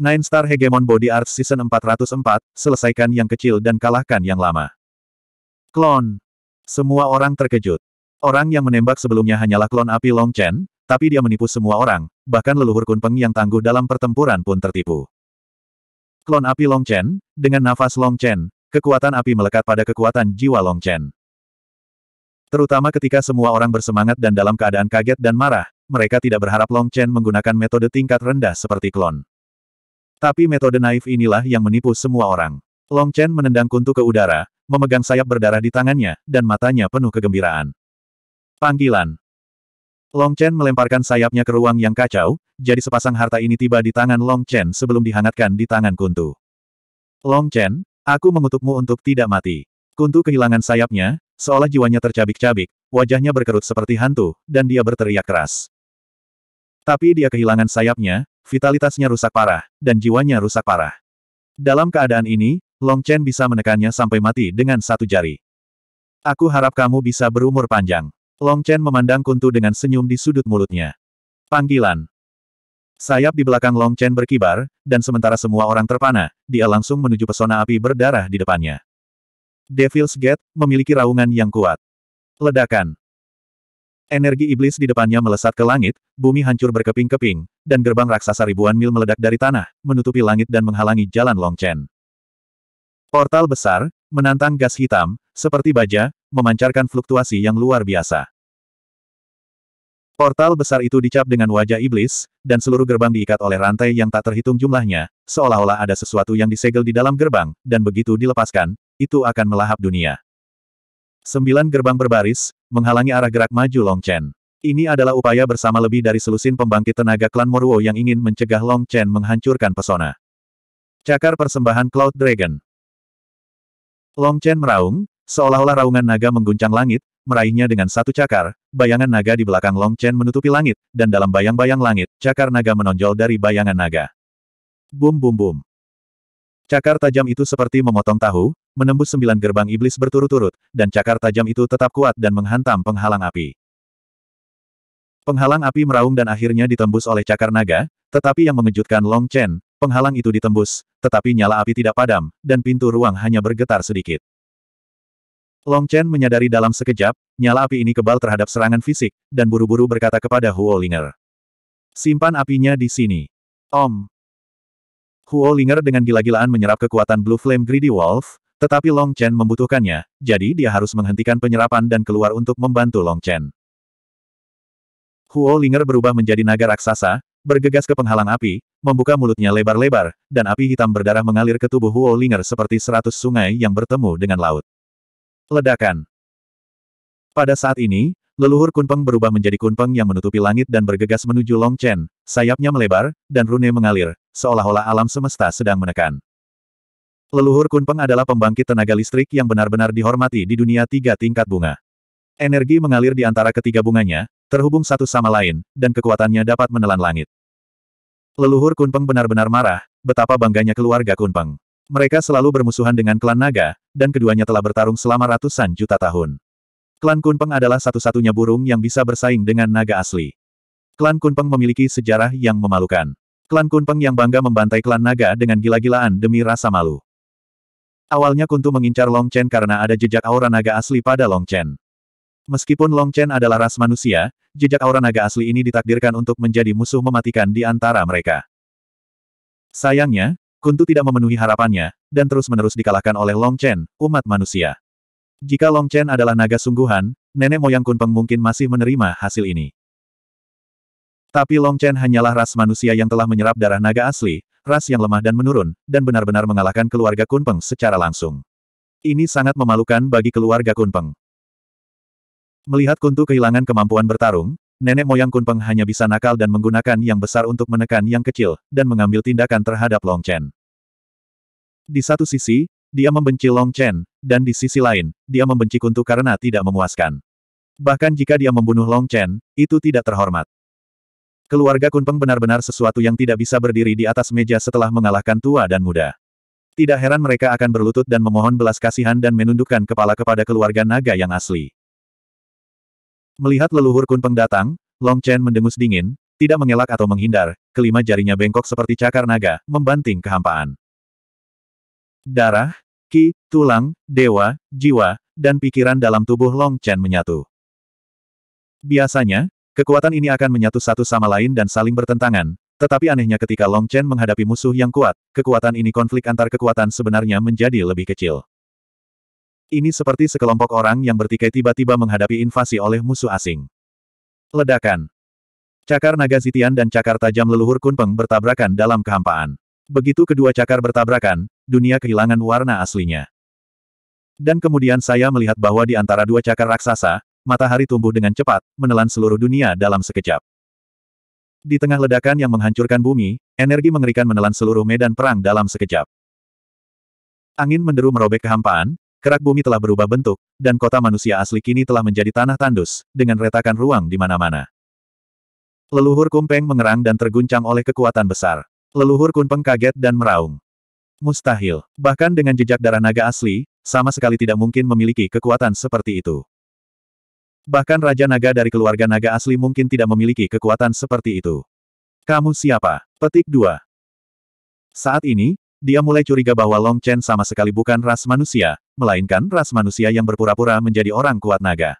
Nine Star Hegemon Body Arts Season 404, selesaikan yang kecil dan kalahkan yang lama. Klon. Semua orang terkejut. Orang yang menembak sebelumnya hanyalah klon api Long Chen, tapi dia menipu semua orang, bahkan leluhur Kunpeng yang tangguh dalam pertempuran pun tertipu. Klon api Long Chen, dengan nafas Long Chen, kekuatan api melekat pada kekuatan jiwa Long Chen. Terutama ketika semua orang bersemangat dan dalam keadaan kaget dan marah, mereka tidak berharap Long Chen menggunakan metode tingkat rendah seperti klon. Tapi metode naif inilah yang menipu semua orang. Long Chen menendang kuntu ke udara, memegang sayap berdarah di tangannya, dan matanya penuh kegembiraan. Panggilan. Long Chen melemparkan sayapnya ke ruang yang kacau, jadi sepasang harta ini tiba di tangan Long Chen sebelum dihangatkan di tangan kuntu. Long Chen, aku mengutukmu untuk tidak mati. Kuntu kehilangan sayapnya, seolah jiwanya tercabik-cabik, wajahnya berkerut seperti hantu, dan dia berteriak keras. Tapi dia kehilangan sayapnya, vitalitasnya rusak parah, dan jiwanya rusak parah. Dalam keadaan ini, Long Chen bisa menekannya sampai mati dengan satu jari. Aku harap kamu bisa berumur panjang. Long Chen memandang Kuntu dengan senyum di sudut mulutnya. Panggilan. Sayap di belakang Long Chen berkibar, dan sementara semua orang terpana, dia langsung menuju pesona api berdarah di depannya. Devil's Gate, memiliki raungan yang kuat. Ledakan. Energi iblis di depannya melesat ke langit, bumi hancur berkeping-keping, dan gerbang raksasa ribuan mil meledak dari tanah, menutupi langit dan menghalangi jalan Long Chen. Portal besar, menantang gas hitam, seperti baja, memancarkan fluktuasi yang luar biasa. Portal besar itu dicap dengan wajah iblis, dan seluruh gerbang diikat oleh rantai yang tak terhitung jumlahnya, seolah-olah ada sesuatu yang disegel di dalam gerbang, dan begitu dilepaskan, itu akan melahap dunia. Sembilan gerbang berbaris, menghalangi arah gerak maju Long Chen. Ini adalah upaya bersama lebih dari selusin pembangkit tenaga klan Moruo yang ingin mencegah Long Chen menghancurkan pesona. Cakar persembahan Cloud Dragon Long Chen meraung, seolah-olah raungan naga mengguncang langit, meraihnya dengan satu cakar, bayangan naga di belakang Long Chen menutupi langit, dan dalam bayang-bayang langit, cakar naga menonjol dari bayangan naga. Bum bum bum. Cakar tajam itu seperti memotong tahu, menembus sembilan gerbang iblis berturut-turut, dan cakar tajam itu tetap kuat dan menghantam penghalang api. Penghalang api meraung dan akhirnya ditembus oleh cakar naga, tetapi yang mengejutkan Long Chen, penghalang itu ditembus, tetapi nyala api tidak padam, dan pintu ruang hanya bergetar sedikit. Long Chen menyadari dalam sekejap, nyala api ini kebal terhadap serangan fisik, dan buru-buru berkata kepada Huo Linger. Simpan apinya di sini. Om. Huo Linger dengan gila-gilaan menyerap kekuatan Blue Flame Greedy Wolf, tetapi Long Chen membutuhkannya, jadi dia harus menghentikan penyerapan dan keluar untuk membantu Long Chen. Huo Linger berubah menjadi naga raksasa, bergegas ke penghalang api, membuka mulutnya lebar-lebar, dan api hitam berdarah mengalir ke tubuh Huo Linger seperti seratus sungai yang bertemu dengan laut. Ledakan. Pada saat ini, leluhur Kunpeng berubah menjadi Kunpeng yang menutupi langit dan bergegas menuju Long Chen, sayapnya melebar, dan rune mengalir, seolah-olah alam semesta sedang menekan. Leluhur Kunpeng adalah pembangkit tenaga listrik yang benar-benar dihormati di dunia tiga tingkat bunga. Energi mengalir di antara ketiga bunganya, terhubung satu sama lain, dan kekuatannya dapat menelan langit. Leluhur Kunpeng benar-benar marah, betapa bangganya keluarga Kunpeng. Mereka selalu bermusuhan dengan klan naga, dan keduanya telah bertarung selama ratusan juta tahun. Klan Kunpeng adalah satu-satunya burung yang bisa bersaing dengan naga asli. Klan Kunpeng memiliki sejarah yang memalukan. Klan Kunpeng yang bangga membantai klan naga dengan gila-gilaan demi rasa malu. Awalnya Kuntu mengincar Long Chen karena ada jejak aura naga asli pada Long Chen. Meskipun Long Chen adalah ras manusia, jejak aura naga asli ini ditakdirkan untuk menjadi musuh mematikan di antara mereka. Sayangnya, Kuntu tidak memenuhi harapannya, dan terus-menerus dikalahkan oleh Long Chen, umat manusia. Jika Long Chen adalah naga sungguhan, nenek moyang Kunpeng mungkin masih menerima hasil ini. Tapi Long Chen hanyalah ras manusia yang telah menyerap darah naga asli, ras yang lemah dan menurun, dan benar-benar mengalahkan keluarga Kunpeng secara langsung. Ini sangat memalukan bagi keluarga Kunpeng. Melihat Kuntu kehilangan kemampuan bertarung, nenek moyang Kunpeng hanya bisa nakal dan menggunakan yang besar untuk menekan yang kecil, dan mengambil tindakan terhadap Long Chen. Di satu sisi, dia membenci Long Chen, dan di sisi lain, dia membenci Kuntu karena tidak memuaskan. Bahkan jika dia membunuh Long Chen, itu tidak terhormat. Keluarga Kunpeng benar-benar sesuatu yang tidak bisa berdiri di atas meja setelah mengalahkan tua dan muda. Tidak heran mereka akan berlutut dan memohon belas kasihan dan menundukkan kepala kepada keluarga naga yang asli. Melihat leluhur Kunpeng datang, Long Chen mendengus dingin, tidak mengelak atau menghindar, kelima jarinya bengkok seperti cakar naga, membanting kehampaan. Darah, ki, tulang, dewa, jiwa, dan pikiran dalam tubuh Long Chen menyatu. Biasanya, kekuatan ini akan menyatu satu sama lain dan saling bertentangan, tetapi anehnya ketika Long Chen menghadapi musuh yang kuat, kekuatan ini konflik antar kekuatan sebenarnya menjadi lebih kecil. Ini seperti sekelompok orang yang bertikai tiba-tiba menghadapi invasi oleh musuh asing. Ledakan. Cakar naga Zitian dan cakar tajam leluhur Kunpeng bertabrakan dalam kehampaan. Begitu kedua cakar bertabrakan, dunia kehilangan warna aslinya. Dan kemudian saya melihat bahwa di antara dua cakar raksasa, matahari tumbuh dengan cepat, menelan seluruh dunia dalam sekejap. Di tengah ledakan yang menghancurkan bumi, energi mengerikan menelan seluruh medan perang dalam sekejap. Angin menderu merobek kehampaan, kerak bumi telah berubah bentuk, dan kota manusia asli kini telah menjadi tanah tandus, dengan retakan ruang di mana-mana. Leluhur Kumpeng mengerang dan terguncang oleh kekuatan besar. Leluhur Kunpeng kaget dan meraung. Mustahil. Bahkan dengan jejak darah naga asli, sama sekali tidak mungkin memiliki kekuatan seperti itu. Bahkan Raja Naga dari keluarga naga asli mungkin tidak memiliki kekuatan seperti itu. Kamu siapa? Petik 2. Saat ini, dia mulai curiga bahwa Long Chen sama sekali bukan ras manusia, melainkan ras manusia yang berpura-pura menjadi orang kuat naga.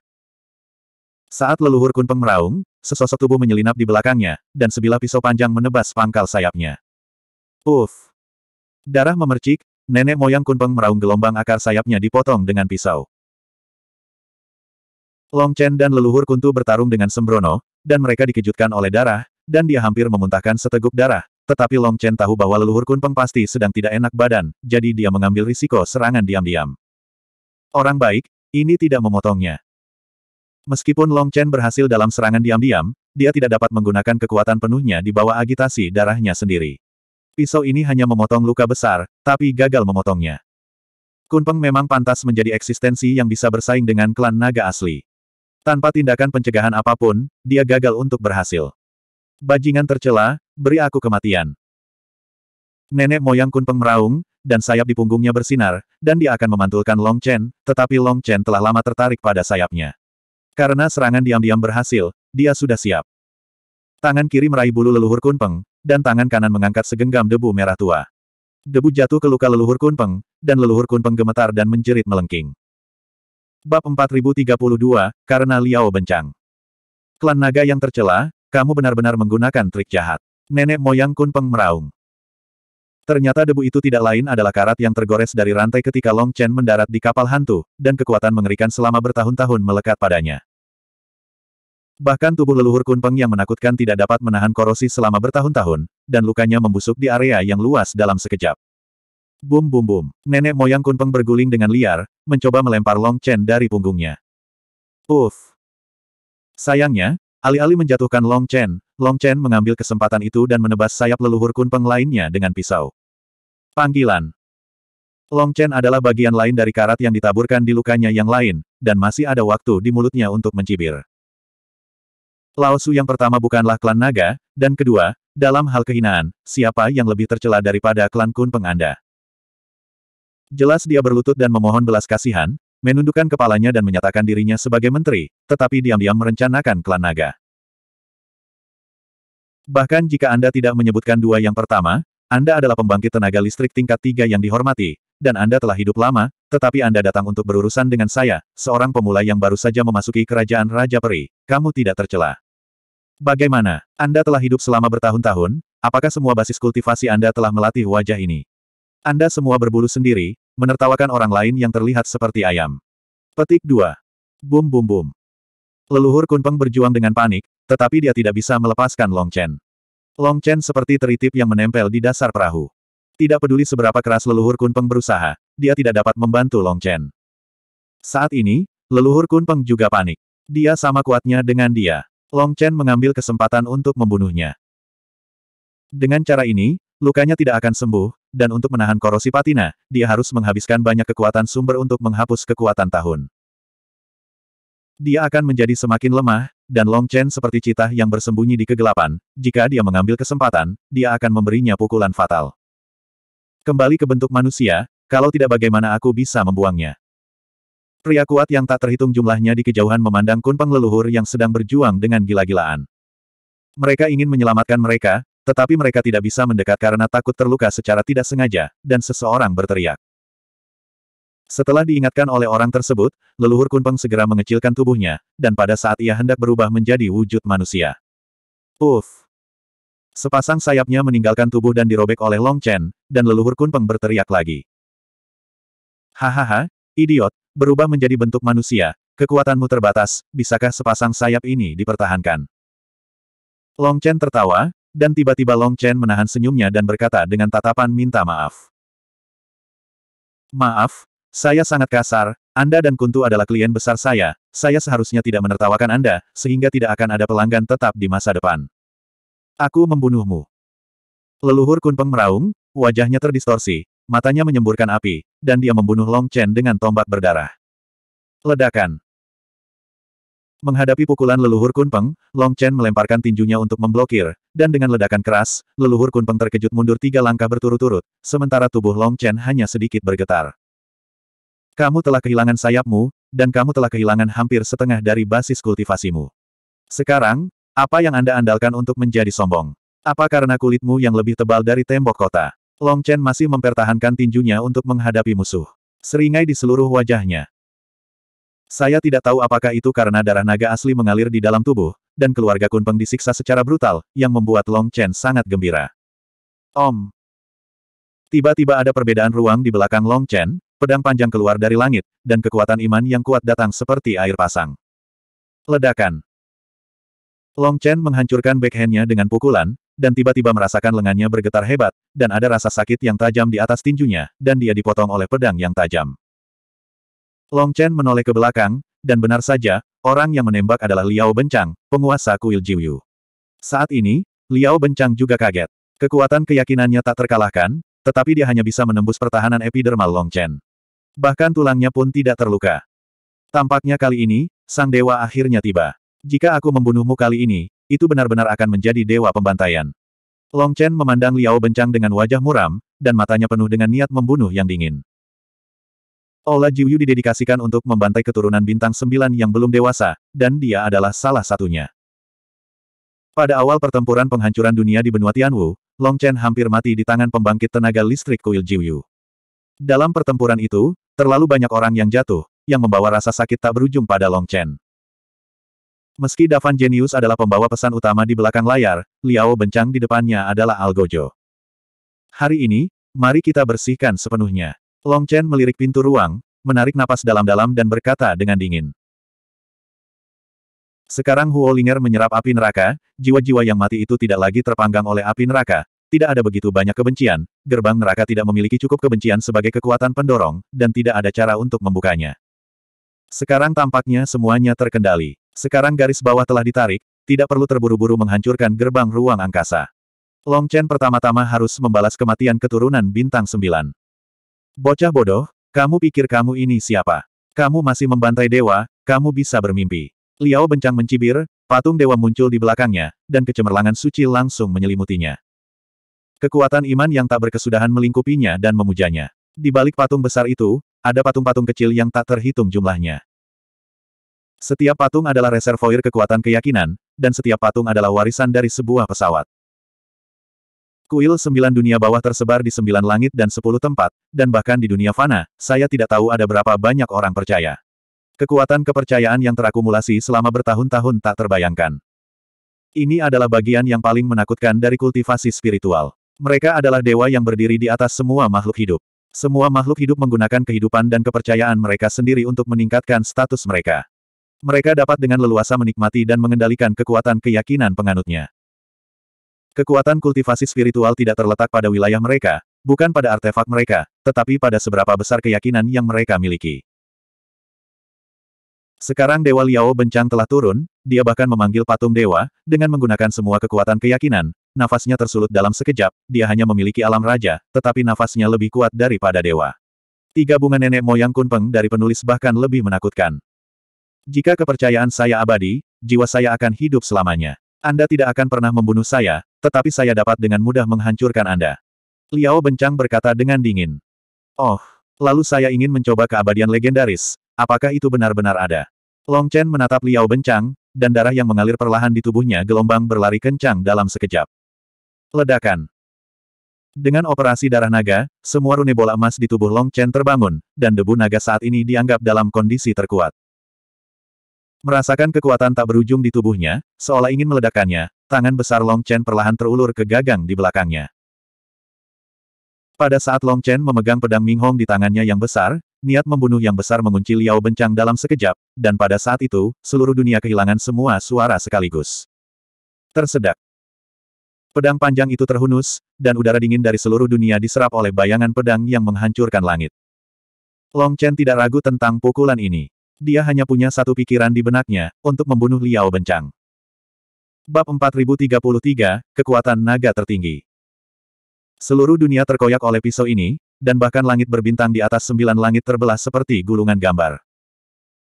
Saat leluhur Kunpeng meraung, Sesosok tubuh menyelinap di belakangnya, dan sebilah pisau panjang menebas pangkal sayapnya. Uff! Darah memercik, nenek moyang Kunpeng meraung gelombang akar sayapnya dipotong dengan pisau. Long Chen dan leluhur Kuntu bertarung dengan sembrono, dan mereka dikejutkan oleh darah, dan dia hampir memuntahkan seteguk darah, tetapi Long Chen tahu bahwa leluhur Kunpeng pasti sedang tidak enak badan, jadi dia mengambil risiko serangan diam-diam. Orang baik, ini tidak memotongnya. Meskipun Long Chen berhasil dalam serangan diam-diam, dia tidak dapat menggunakan kekuatan penuhnya di bawah agitasi darahnya sendiri. Pisau ini hanya memotong luka besar, tapi gagal memotongnya. Kunpeng memang pantas menjadi eksistensi yang bisa bersaing dengan klan naga asli. Tanpa tindakan pencegahan apa pun, dia gagal untuk berhasil. Bajingan tercela, beri aku kematian. Nenek moyang Kunpeng meraung, dan sayap di punggungnya bersinar, dan dia akan memantulkan Long Chen, tetapi Long Chen telah lama tertarik pada sayapnya. Karena serangan diam-diam berhasil, dia sudah siap. Tangan kiri meraih bulu leluhur Kunpeng, dan tangan kanan mengangkat segenggam debu merah tua. Debu jatuh ke luka leluhur Kunpeng, dan leluhur Kunpeng gemetar dan menjerit melengking. Bab 4032, karena Liao Bencang. Klan naga yang tercela, kamu benar-benar menggunakan trik jahat. Nenek moyang Kunpeng meraung. Ternyata debu itu tidak lain adalah karat yang tergores dari rantai ketika Long Chen mendarat di kapal hantu, dan kekuatan mengerikan selama bertahun-tahun melekat padanya. Bahkan tubuh leluhur Kunpeng yang menakutkan tidak dapat menahan korosi selama bertahun-tahun, dan lukanya membusuk di area yang luas dalam sekejap. Bum bum bum. Nenek moyang Kunpeng berguling dengan liar, mencoba melempar Long Chen dari punggungnya. Uff. Sayangnya, alih-alih menjatuhkan Long Chen, Long Chen mengambil kesempatan itu dan menebas sayap leluhur Kunpeng lainnya dengan pisau. Panggilan. Long Chen adalah bagian lain dari karat yang ditaburkan di lukanya yang lain, dan masih ada waktu di mulutnya untuk mencibir. Lao Su yang pertama bukanlah klan naga, dan kedua, dalam hal kehinaan, siapa yang lebih tercela daripada klan Kun Peng Anda? Jelas dia berlutut dan memohon belas kasihan, menundukkan kepalanya dan menyatakan dirinya sebagai menteri, tetapi diam-diam merencanakan klan naga. Bahkan jika Anda tidak menyebutkan dua yang pertama, Anda adalah pembangkit tenaga listrik tingkat tiga yang dihormati, dan Anda telah hidup lama, tetapi Anda datang untuk berurusan dengan saya, seorang pemula yang baru saja memasuki kerajaan Raja Peri. Kamu tidak tercela. Bagaimana? Anda telah hidup selama bertahun-tahun, apakah semua basis kultivasi Anda telah melatih wajah ini? Anda semua berbulu sendiri, menertawakan orang lain yang terlihat seperti ayam. Petik 2. Bum bum bum. Leluhur Kunpeng berjuang dengan panik, tetapi dia tidak bisa melepaskan Long Chen. Long Chen seperti teritip yang menempel di dasar perahu. Tidak peduli seberapa keras leluhur Kunpeng berusaha, dia tidak dapat membantu Long Chen. Saat ini, leluhur Kunpeng juga panik. Dia sama kuatnya dengan dia. Long Chen mengambil kesempatan untuk membunuhnya. Dengan cara ini, lukanya tidak akan sembuh, dan untuk menahan korosi patina, dia harus menghabiskan banyak kekuatan sumber untuk menghapus kekuatan tahun. Dia akan menjadi semakin lemah, dan Long Chen seperti citah yang bersembunyi di kegelapan, jika dia mengambil kesempatan, dia akan memberinya pukulan fatal. Kembali ke bentuk manusia, kalau tidak bagaimana aku bisa membuangnya. Pria kuat yang tak terhitung jumlahnya di kejauhan memandang kunpeng leluhur yang sedang berjuang dengan gila-gilaan. Mereka ingin menyelamatkan mereka, tetapi mereka tidak bisa mendekat karena takut terluka secara tidak sengaja, dan seseorang berteriak. Setelah diingatkan oleh orang tersebut, leluhur Kunpeng segera mengecilkan tubuhnya, dan pada saat ia hendak berubah menjadi wujud manusia. Uff! Sepasang sayapnya meninggalkan tubuh dan dirobek oleh Long Chen, dan leluhur Kunpeng berteriak lagi. Hahaha, idiot, berubah menjadi bentuk manusia, kekuatanmu terbatas, bisakah sepasang sayap ini dipertahankan? Long Chen tertawa, dan tiba-tiba Long Chen menahan senyumnya dan berkata dengan tatapan minta maaf. Maaf, saya sangat kasar, Anda dan Kuntu adalah klien besar saya, saya seharusnya tidak menertawakan Anda, sehingga tidak akan ada pelanggan tetap di masa depan. Aku membunuhmu. Leluhur Kunpeng meraung, wajahnya terdistorsi, matanya menyemburkan api, dan dia membunuh Long Chen dengan tombak berdarah. Ledakan. Menghadapi pukulan leluhur Kunpeng, Long Chen melemparkan tinjunya untuk memblokir, dan dengan ledakan keras, leluhur Kunpeng terkejut mundur tiga langkah berturut-turut, sementara tubuh Long Chen hanya sedikit bergetar. Kamu telah kehilangan sayapmu, dan kamu telah kehilangan hampir setengah dari basis kultivasimu. Sekarang, apa yang Anda andalkan untuk menjadi sombong? Apa karena kulitmu yang lebih tebal dari tembok kota? Long Chen masih mempertahankan tinjunya untuk menghadapi musuh. Seringai di seluruh wajahnya. Saya tidak tahu apakah itu karena darah naga asli mengalir di dalam tubuh, dan keluarga Kunpeng disiksa secara brutal, yang membuat Long Chen sangat gembira. Om. Tiba-tiba ada perbedaan ruang di belakang Long Chen, pedang panjang keluar dari langit, dan kekuatan iman yang kuat datang seperti air pasang. Ledakan. Long Chen menghancurkan backhandnya dengan pukulan, dan tiba-tiba merasakan lengannya bergetar hebat, dan ada rasa sakit yang tajam di atas tinjunya, dan dia dipotong oleh pedang yang tajam. Long Chen menoleh ke belakang, dan benar saja, orang yang menembak adalah Liao Bencang, penguasa kuil Jiuyu. Saat ini, Liao Bencang juga kaget. Kekuatan keyakinannya tak terkalahkan, tetapi dia hanya bisa menembus pertahanan epidermal Long Chen. Bahkan tulangnya pun tidak terluka. Tampaknya kali ini, sang dewa akhirnya tiba. Jika aku membunuhmu kali ini, itu benar-benar akan menjadi dewa pembantaian. Long Chen memandang Liao Bencang dengan wajah muram, dan matanya penuh dengan niat membunuh yang dingin. Aula Jiuyu didedikasikan untuk membantai keturunan bintang sembilan yang belum dewasa, dan dia adalah salah satunya. Pada awal pertempuran penghancuran dunia di benua Tianwu, Long Chen hampir mati di tangan pembangkit tenaga listrik kuil Jiuyu. Dalam pertempuran itu, terlalu banyak orang yang jatuh, yang membawa rasa sakit tak berujung pada Long Chen. Meski Davan Genius adalah pembawa pesan utama di belakang layar, Liao Bencang di depannya adalah Algojo. Hari ini, mari kita bersihkan sepenuhnya. Long Chen melirik pintu ruang, menarik napas dalam-dalam dan berkata dengan dingin. Sekarang Huo Linger menyerap api neraka, jiwa-jiwa yang mati itu tidak lagi terpanggang oleh api neraka, tidak ada begitu banyak kebencian, gerbang neraka tidak memiliki cukup kebencian sebagai kekuatan pendorong, dan tidak ada cara untuk membukanya. Sekarang tampaknya semuanya terkendali. Sekarang garis bawah telah ditarik, tidak perlu terburu-buru menghancurkan gerbang ruang angkasa. Long Chen pertama-tama harus membalas kematian keturunan bintang sembilan. Bocah bodoh, kamu pikir kamu ini siapa? Kamu masih membantai dewa, kamu bisa bermimpi. Liao bencang mencibir, patung dewa muncul di belakangnya, dan kecemerlangan suci langsung menyelimutinya. Kekuatan iman yang tak berkesudahan melingkupinya dan memujanya. Di balik patung besar itu, ada patung-patung kecil yang tak terhitung jumlahnya. Setiap patung adalah reservoir kekuatan keyakinan, dan setiap patung adalah warisan dari sebuah pesawat. Kuil sembilan dunia bawah tersebar di sembilan langit dan sepuluh tempat, dan bahkan di dunia fana, saya tidak tahu ada berapa banyak orang percaya. Kekuatan kepercayaan yang terakumulasi selama bertahun-tahun tak terbayangkan. Ini adalah bagian yang paling menakutkan dari kultivasi spiritual. Mereka adalah dewa yang berdiri di atas semua makhluk hidup. Semua makhluk hidup menggunakan kehidupan dan kepercayaan mereka sendiri untuk meningkatkan status mereka. Mereka dapat dengan leluasa menikmati dan mengendalikan kekuatan keyakinan penganutnya. Kekuatan kultivasi spiritual tidak terletak pada wilayah mereka, bukan pada artefak mereka, tetapi pada seberapa besar keyakinan yang mereka miliki. Sekarang Dewa Liao Bencang telah turun, dia bahkan memanggil patung dewa, dengan menggunakan semua kekuatan keyakinan, nafasnya tersulut dalam sekejap, dia hanya memiliki alam raja, tetapi nafasnya lebih kuat daripada dewa. Tiga bunga nenek moyang Kunpeng dari penulis bahkan lebih menakutkan. Jika kepercayaan saya abadi, jiwa saya akan hidup selamanya. Anda tidak akan pernah membunuh saya, tetapi saya dapat dengan mudah menghancurkan Anda. Liao Bencang berkata dengan dingin. Oh, lalu saya ingin mencoba keabadian legendaris, apakah itu benar-benar ada? Long Chen menatap Liao Bencang, dan darah yang mengalir perlahan di tubuhnya gelombang berlari kencang dalam sekejap. Ledakan. Dengan operasi darah naga, semua rune bola emas di tubuh Long Chen terbangun, dan debu naga saat ini dianggap dalam kondisi terkuat. Merasakan kekuatan tak berujung di tubuhnya, seolah ingin meledakkannya, tangan besar Long Chen perlahan terulur ke gagang di belakangnya. Pada saat Long Chen memegang pedang Ming Hong di tangannya yang besar, niat membunuh yang besar mengunci Liao Bencang dalam sekejap, dan pada saat itu, seluruh dunia kehilangan semua suara sekaligus. Tersedak. Pedang panjang itu terhunus, dan udara dingin dari seluruh dunia diserap oleh bayangan pedang yang menghancurkan langit. Long Chen tidak ragu tentang pukulan ini. Dia hanya punya satu pikiran di benaknya, untuk membunuh Liao Bencang. Bab 4033, Kekuatan Naga Tertinggi Seluruh dunia terkoyak oleh pisau ini, dan bahkan langit berbintang di atas sembilan langit terbelah seperti gulungan gambar.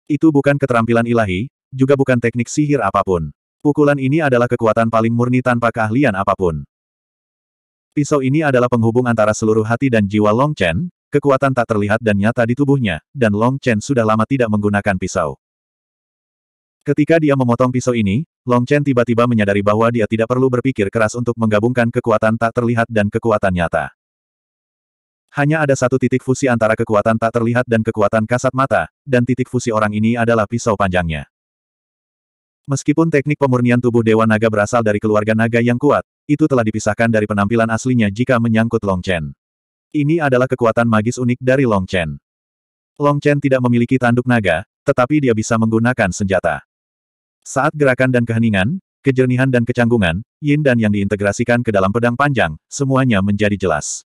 Itu bukan keterampilan ilahi, juga bukan teknik sihir apa pun. Pukulan ini adalah kekuatan paling murni tanpa keahlian apa pun. Pisau ini adalah penghubung antara seluruh hati dan jiwa Long Chen, kekuatan tak terlihat dan nyata di tubuhnya, dan Long Chen sudah lama tidak menggunakan pisau. Ketika dia memotong pisau ini, Long Chen tiba-tiba menyadari bahwa dia tidak perlu berpikir keras untuk menggabungkan kekuatan tak terlihat dan kekuatan nyata. Hanya ada satu titik fusi antara kekuatan tak terlihat dan kekuatan kasat mata, dan titik fusi orang ini adalah pisau panjangnya. Meskipun teknik pemurnian tubuh Dewa Naga berasal dari keluarga naga yang kuat, itu telah dipisahkan dari penampilan aslinya jika menyangkut Long Chen. Ini adalah kekuatan magis unik dari Long Chen. Long Chen tidak memiliki tanduk naga, tetapi dia bisa menggunakan senjata. Saat gerakan dan keheningan, kejernihan dan kecanggungan, yin dan yang diintegrasikan ke dalam pedang panjang, semuanya menjadi jelas.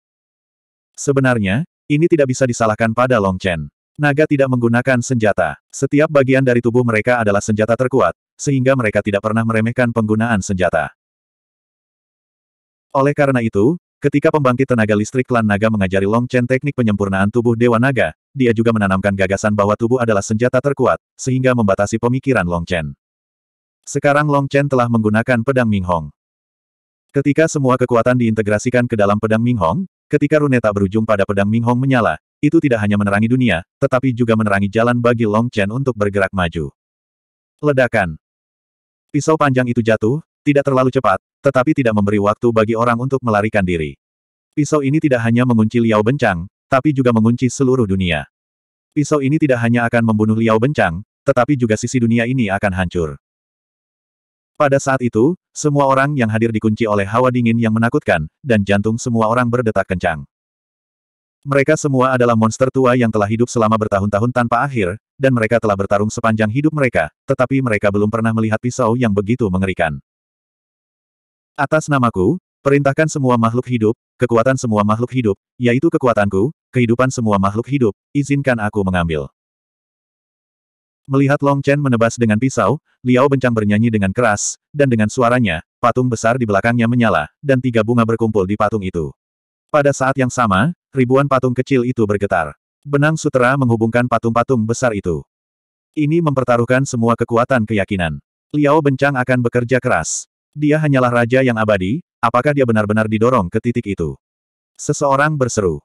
Sebenarnya, ini tidak bisa disalahkan pada Long Chen. Naga tidak menggunakan senjata. Setiap bagian dari tubuh mereka adalah senjata terkuat, sehingga mereka tidak pernah meremehkan penggunaan senjata. Oleh karena itu, ketika pembangkit tenaga listrik klan naga mengajari Long Chen teknik penyempurnaan tubuh Dewa Naga, dia juga menanamkan gagasan bahwa tubuh adalah senjata terkuat, sehingga membatasi pemikiran Long Chen. Sekarang Long Chen telah menggunakan pedang Ming Hong. Ketika semua kekuatan diintegrasikan ke dalam pedang Ming Hong, ketika rune tak berujung pada pedang Ming Hong menyala, itu tidak hanya menerangi dunia, tetapi juga menerangi jalan bagi Long Chen untuk bergerak maju. Ledakan Pisau panjang itu jatuh, tidak terlalu cepat, tetapi tidak memberi waktu bagi orang untuk melarikan diri. Pisau ini tidak hanya mengunci Liao Bencang, tapi juga mengunci seluruh dunia. Pisau ini tidak hanya akan membunuh Liao Bencang, tetapi juga sisi dunia ini akan hancur. Pada saat itu, semua orang yang hadir dikunci oleh hawa dingin yang menakutkan, dan jantung semua orang berdetak kencang. Mereka semua adalah monster tua yang telah hidup selama bertahun-tahun tanpa akhir, dan mereka telah bertarung sepanjang hidup mereka, tetapi mereka belum pernah melihat pisau yang begitu mengerikan. Atas namaku, perintahkan semua makhluk hidup, kekuatan semua makhluk hidup, yaitu kekuatanku, kehidupan semua makhluk hidup, izinkan aku mengambil. Melihat Long Chen menebas dengan pisau, Liao Bencang bernyanyi dengan keras, dan dengan suaranya, patung besar di belakangnya menyala, dan tiga bunga berkumpul di patung itu. Pada saat yang sama, ribuan patung kecil itu bergetar. Benang sutera menghubungkan patung-patung besar itu. Ini mempertaruhkan semua kekuatan keyakinan. Liao Bencang akan bekerja keras. Dia hanyalah raja yang abadi, apakah dia benar-benar didorong ke titik itu? Seseorang berseru.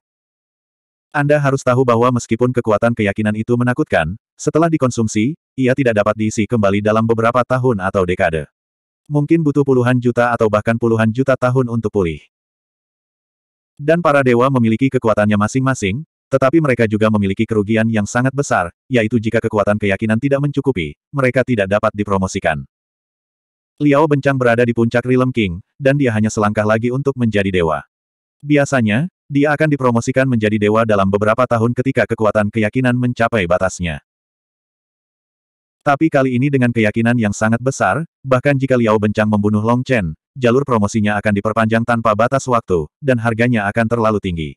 Anda harus tahu bahwa meskipun kekuatan keyakinan itu menakutkan, setelah dikonsumsi, ia tidak dapat diisi kembali dalam beberapa tahun atau dekade. Mungkin butuh puluhan juta atau bahkan puluhan juta tahun untuk pulih. Dan para dewa memiliki kekuatannya masing-masing, tetapi mereka juga memiliki kerugian yang sangat besar, yaitu jika kekuatan keyakinan tidak mencukupi, mereka tidak dapat dipromosikan. Liao Bencang berada di puncak Realm King, dan dia hanya selangkah lagi untuk menjadi dewa. Biasanya, dia akan dipromosikan menjadi dewa dalam beberapa tahun ketika kekuatan keyakinan mencapai batasnya. Tapi kali ini dengan keyakinan yang sangat besar, bahkan jika Liao Bencang membunuh Long Chen, jalur promosinya akan diperpanjang tanpa batas waktu, dan harganya akan terlalu tinggi.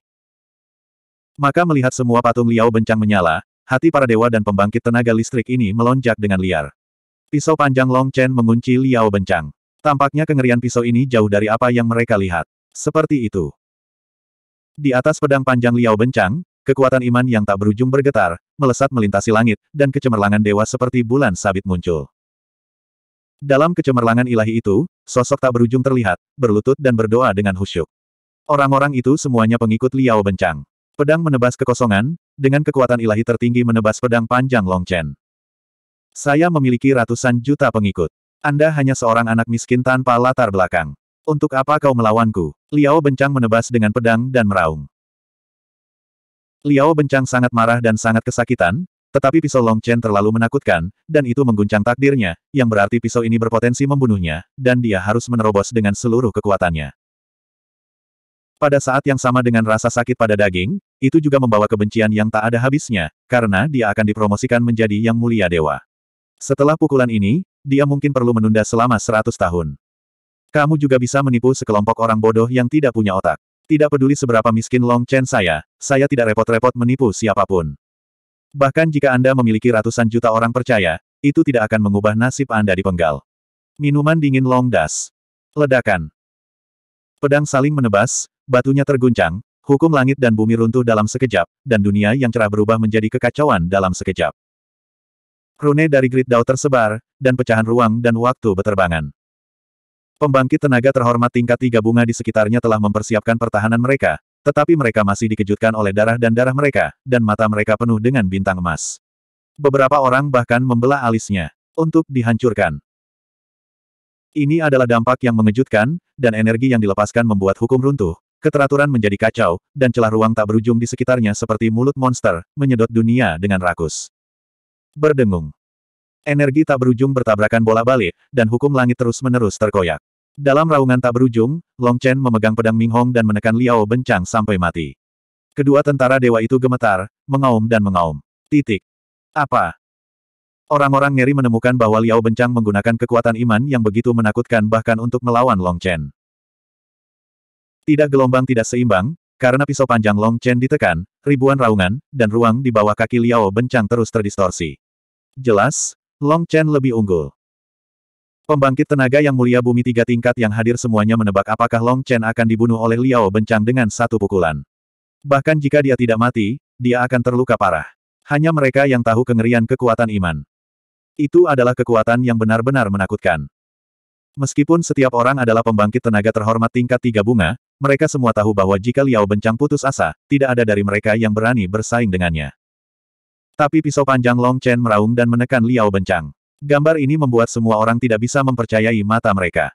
Maka melihat semua patung Liao Bencang menyala, hati para dewa dan pembangkit tenaga listrik ini melonjak dengan liar. Pisau panjang Long Chen mengunci Liao Bencang. Tampaknya kengerian pisau ini jauh dari apa yang mereka lihat. Seperti itu. Di atas pedang panjang Liao Bencang, kekuatan iman yang tak berujung bergetar, melesat melintasi langit, dan kecemerlangan dewa seperti bulan sabit muncul. Dalam kecemerlangan ilahi itu, sosok tak berujung terlihat, berlutut dan berdoa dengan khusyuk. Orang-orang itu semuanya pengikut Liao Bencang. Pedang menebas kekosongan, dengan kekuatan ilahi tertinggi menebas pedang panjang Long Chen. Saya memiliki ratusan juta pengikut. Anda hanya seorang anak miskin tanpa latar belakang. Untuk apa kau melawanku? Liao Bencang menebas dengan pedang dan meraung. Liao Bencang sangat marah dan sangat kesakitan, tetapi pisau Long Chen terlalu menakutkan, dan itu mengguncang takdirnya, yang berarti pisau ini berpotensi membunuhnya, dan dia harus menerobos dengan seluruh kekuatannya. Pada saat yang sama dengan rasa sakit pada daging, itu juga membawa kebencian yang tak ada habisnya, karena dia akan dipromosikan menjadi yang mulia dewa. Setelah pukulan ini, dia mungkin perlu menunda selama seratus tahun. Kamu juga bisa menipu sekelompok orang bodoh yang tidak punya otak. Tidak peduli seberapa miskin Long Chen saya, saya tidak repot-repot menipu siapa pun. Bahkan jika Anda memiliki ratusan juta orang percaya, itu tidak akan mengubah nasib Anda dipenggal. Minuman dingin Long Das. Ledakan. Pedang saling menebas, Batunya terguncang, hukum langit dan bumi runtuh dalam sekejap, dan dunia yang cerah berubah menjadi kekacauan dalam sekejap. Rune dari Grid Dao tersebar, dan pecahan ruang dan waktu beterbangan. Pembangkit tenaga terhormat tingkat tiga bunga di sekitarnya telah mempersiapkan pertahanan mereka, tetapi mereka masih dikejutkan oleh darah dan darah mereka, dan mata mereka penuh dengan bintang emas. Beberapa orang bahkan membelah alisnya untuk dihancurkan. Ini adalah dampak yang mengejutkan, dan energi yang dilepaskan membuat hukum runtuh, Keteraturan menjadi kacau, dan celah ruang tak berujung di sekitarnya seperti mulut monster, menyedot dunia dengan rakus. Berdengung. Energi tak berujung bertabrakan bola balik, dan hukum langit terus-menerus terkoyak. Dalam raungan tak berujung, Long Chen memegang pedang Ming Hong dan menekan Liao Bencang sampai mati. Kedua tentara dewa itu gemetar, mengaum dan mengaum. Titik. Apa? Orang-orang ngeri menemukan bahwa Liao Bencang menggunakan kekuatan iman yang begitu menakutkan bahkan untuk melawan Long Chen. Tidak gelombang tidak seimbang, karena pisau panjang Long Chen ditekan, ribuan raungan, dan ruang di bawah kaki Liao Bencang terus terdistorsi. Jelas, Long Chen lebih unggul. Pembangkit tenaga yang mulia bumi tiga tingkat yang hadir semuanya menebak apakah Long Chen akan dibunuh oleh Liao Bencang dengan satu pukulan. Bahkan jika dia tidak mati, dia akan terluka parah. Hanya mereka yang tahu kengerian kekuatan iman. Itu adalah kekuatan yang benar-benar menakutkan. Meskipun setiap orang adalah pembangkit tenaga terhormat tingkat tiga bunga, mereka semua tahu bahwa jika Liao Bencang putus asa, tidak ada dari mereka yang berani bersaing dengannya. Tapi pisau panjang Long Chen meraung dan menekan Liao Bencang. Gambar ini membuat semua orang tidak bisa mempercayai mata mereka.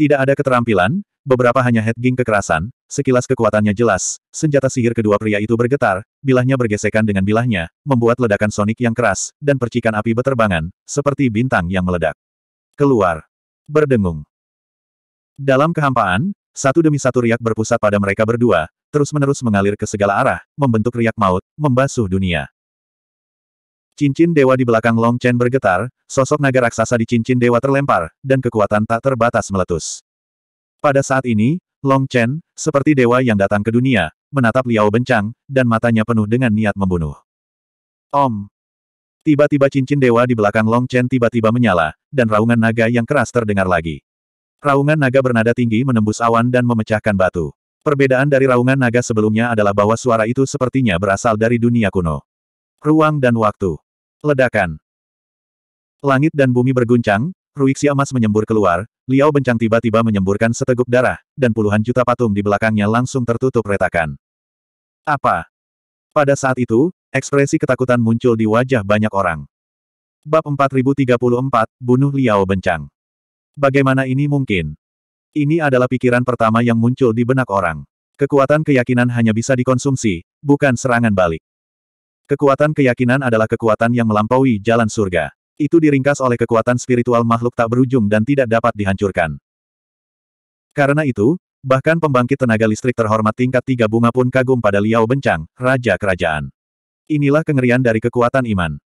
Tidak ada keterampilan, beberapa hanya headging kekerasan, sekilas kekuatannya jelas, senjata sihir kedua pria itu bergetar, bilahnya bergesekan dengan bilahnya, membuat ledakan sonik yang keras, dan percikan api beterbangan, seperti bintang yang meledak. Keluar. Berdengung. Dalam kehampaan, satu demi satu riak berpusat pada mereka berdua, terus-menerus mengalir ke segala arah, membentuk riak maut, membasuh dunia. Cincin dewa di belakang Long Chen bergetar, sosok naga raksasa di cincin dewa terlempar, dan kekuatan tak terbatas meletus. Pada saat ini, Long Chen, seperti dewa yang datang ke dunia, menatap Liao Bencang, dan matanya penuh dengan niat membunuh. Om! Tiba-tiba cincin dewa di belakang Long Chen tiba-tiba menyala, dan raungan naga yang keras terdengar lagi. Raungan naga bernada tinggi menembus awan dan memecahkan batu. Perbedaan dari raungan naga sebelumnya adalah bahwa suara itu sepertinya berasal dari dunia kuno. Ruang dan waktu. Ledakan. Langit dan bumi berguncang, ruiksi emas menyembur keluar, Liao Bencang tiba-tiba menyemburkan seteguk darah, dan puluhan juta patung di belakangnya langsung tertutup retakan. Apa? Pada saat itu, ekspresi ketakutan muncul di wajah banyak orang. Bab 4034, Bunuh Liao Bencang. Bagaimana ini mungkin? Ini adalah pikiran pertama yang muncul di benak orang. Kekuatan keyakinan hanya bisa dikonsumsi, bukan serangan balik. Kekuatan keyakinan adalah kekuatan yang melampaui jalan surga. Itu diringkas oleh kekuatan spiritual makhluk tak berujung dan tidak dapat dihancurkan. Karena itu, bahkan pembangkit tenaga listrik terhormat tingkat tiga bunga pun kagum pada Liao Bencang, Raja Kerajaan. Inilah kengerian dari kekuatan iman.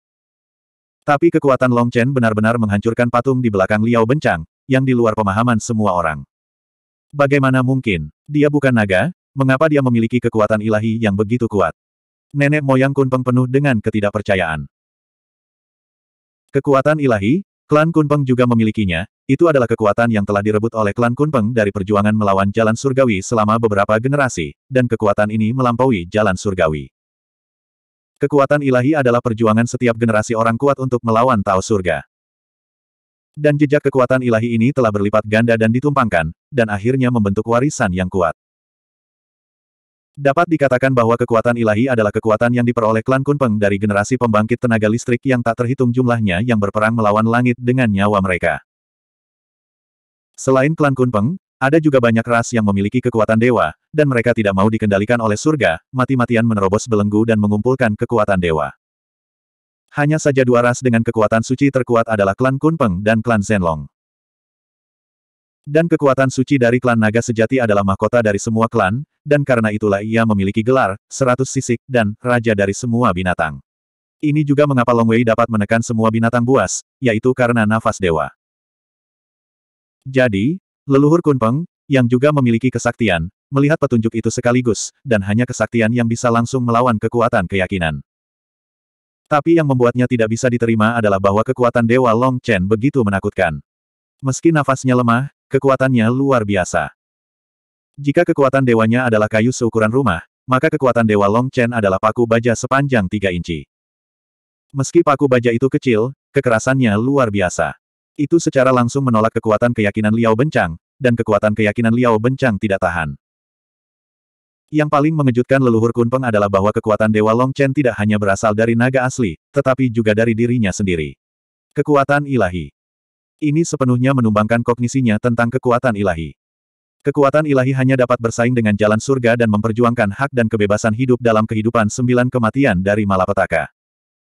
Tapi kekuatan Long Chen benar-benar menghancurkan patung di belakang Liao Bencang, yang di luar pemahaman semua orang. Bagaimana mungkin? Dia bukan naga, mengapa dia memiliki kekuatan ilahi yang begitu kuat? Nenek moyang Kunpeng penuh dengan ketidakpercayaan. Kekuatan ilahi, klan Kunpeng juga memilikinya, itu adalah kekuatan yang telah direbut oleh klan Kunpeng dari perjuangan melawan jalan surgawi selama beberapa generasi, dan kekuatan ini melampaui jalan surgawi. Kekuatan ilahi adalah perjuangan setiap generasi orang kuat untuk melawan Tao Surga. Dan jejak kekuatan ilahi ini telah berlipat ganda dan ditumpangkan, dan akhirnya membentuk warisan yang kuat. Dapat dikatakan bahwa kekuatan ilahi adalah kekuatan yang diperoleh klan Kunpeng dari generasi pembangkit tenaga listrik yang tak terhitung jumlahnya yang berperang melawan langit dengan nyawa mereka. Selain klan Kunpeng, ada juga banyak ras yang memiliki kekuatan dewa, dan mereka tidak mau dikendalikan oleh surga, mati-matian menerobos belenggu dan mengumpulkan kekuatan dewa. Hanya saja dua ras dengan kekuatan suci terkuat adalah klan Kunpeng dan klan Zenlong. Dan kekuatan suci dari klan naga sejati adalah mahkota dari semua klan, dan karena itulah ia memiliki gelar, seratus sisik, dan raja dari semua binatang. Ini juga mengapa Long Wei dapat menekan semua binatang buas, yaitu karena nafas dewa. Jadi, leluhur Kunpeng, yang juga memiliki kesaktian, melihat petunjuk itu sekaligus, dan hanya kesaktian yang bisa langsung melawan kekuatan keyakinan. Tapi yang membuatnya tidak bisa diterima adalah bahwa kekuatan Dewa Long Chen begitu menakutkan. Meski nafasnya lemah, Kekuatannya luar biasa. Jika kekuatan dewanya adalah kayu seukuran rumah, maka kekuatan Dewa Long Chen adalah paku baja sepanjang 3 inci. Meski paku baja itu kecil, kekerasannya luar biasa. Itu secara langsung menolak kekuatan keyakinan Liao Bencang, dan kekuatan keyakinan Liao Bencang tidak tahan. Yang paling mengejutkan leluhur Kunpeng adalah bahwa kekuatan Dewa Long Chen tidak hanya berasal dari naga asli, tetapi juga dari dirinya sendiri. Kekuatan ilahi. Ini sepenuhnya menumbangkan kognisinya tentang kekuatan ilahi. Kekuatan ilahi hanya dapat bersaing dengan jalan surga dan memperjuangkan hak dan kebebasan hidup dalam kehidupan sembilan kematian dari malapetaka.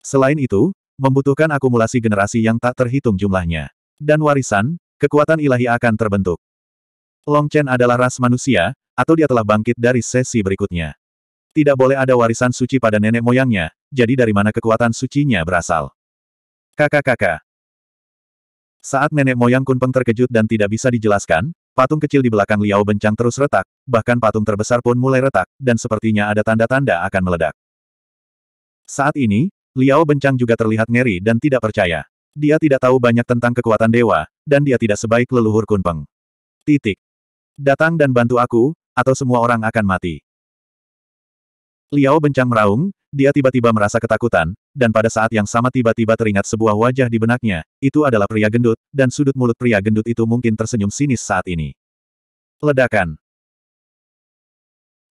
Selain itu, membutuhkan akumulasi generasi yang tak terhitung jumlahnya. Dan warisan, kekuatan ilahi akan terbentuk. Long Chen adalah ras manusia, atau dia telah bangkit dari sesi berikutnya. Tidak boleh ada warisan suci pada nenek moyangnya, jadi dari mana kekuatan sucinya berasal. Kakak-kakak, saat nenek moyang Kunpeng terkejut dan tidak bisa dijelaskan, patung kecil di belakang Liao Bencang terus retak, bahkan patung terbesar pun mulai retak, dan sepertinya ada tanda-tanda akan meledak. Saat ini, Liao Bencang juga terlihat ngeri dan tidak percaya. Dia tidak tahu banyak tentang kekuatan dewa, dan dia tidak sebaik leluhur Kunpeng. Titik. Datang dan bantu aku, atau semua orang akan mati. Liao Bencang meraung, dia tiba-tiba merasa ketakutan, dan pada saat yang sama tiba-tiba teringat sebuah wajah di benaknya, itu adalah pria gendut, dan sudut mulut pria gendut itu mungkin tersenyum sinis saat ini. Ledakan.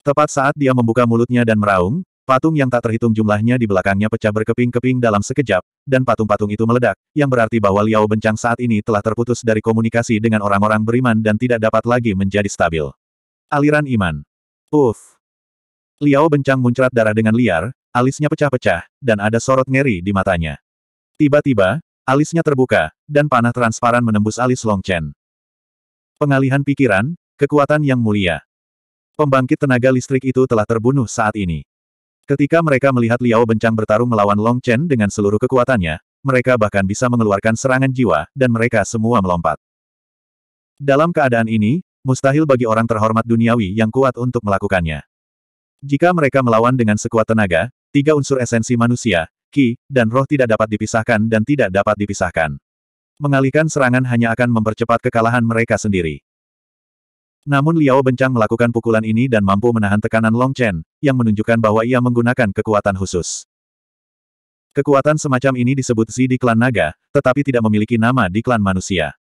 Tepat saat dia membuka mulutnya dan meraung, patung yang tak terhitung jumlahnya di belakangnya pecah berkeping-keping dalam sekejap, dan patung-patung itu meledak, yang berarti bahwa Liao Bencang saat ini telah terputus dari komunikasi dengan orang-orang beriman dan tidak dapat lagi menjadi stabil. Aliran iman. Uff. Liao Bencang muncrat darah dengan liar, alisnya pecah-pecah, dan ada sorot ngeri di matanya. Tiba-tiba, alisnya terbuka, dan panah transparan menembus alis Long Chen. Pengalihan pikiran, kekuatan yang mulia. Pembangkit tenaga listrik itu telah terbunuh saat ini. Ketika mereka melihat Liao Bencang bertarung melawan Long Chen dengan seluruh kekuatannya, mereka bahkan bisa mengeluarkan serangan jiwa, dan mereka semua melompat. Dalam keadaan ini, mustahil bagi orang terhormat duniawi yang kuat untuk melakukannya. Jika mereka melawan dengan sekuat tenaga, Tiga unsur esensi manusia, ki, dan roh tidak dapat dipisahkan dan tidak dapat dipisahkan. Mengalihkan serangan hanya akan mempercepat kekalahan mereka sendiri. Namun Liao Bencang melakukan pukulan ini dan mampu menahan tekanan Long Chen, yang menunjukkan bahwa ia menggunakan kekuatan khusus. Kekuatan semacam ini disebut Zi di klan naga, tetapi tidak memiliki nama di klan manusia.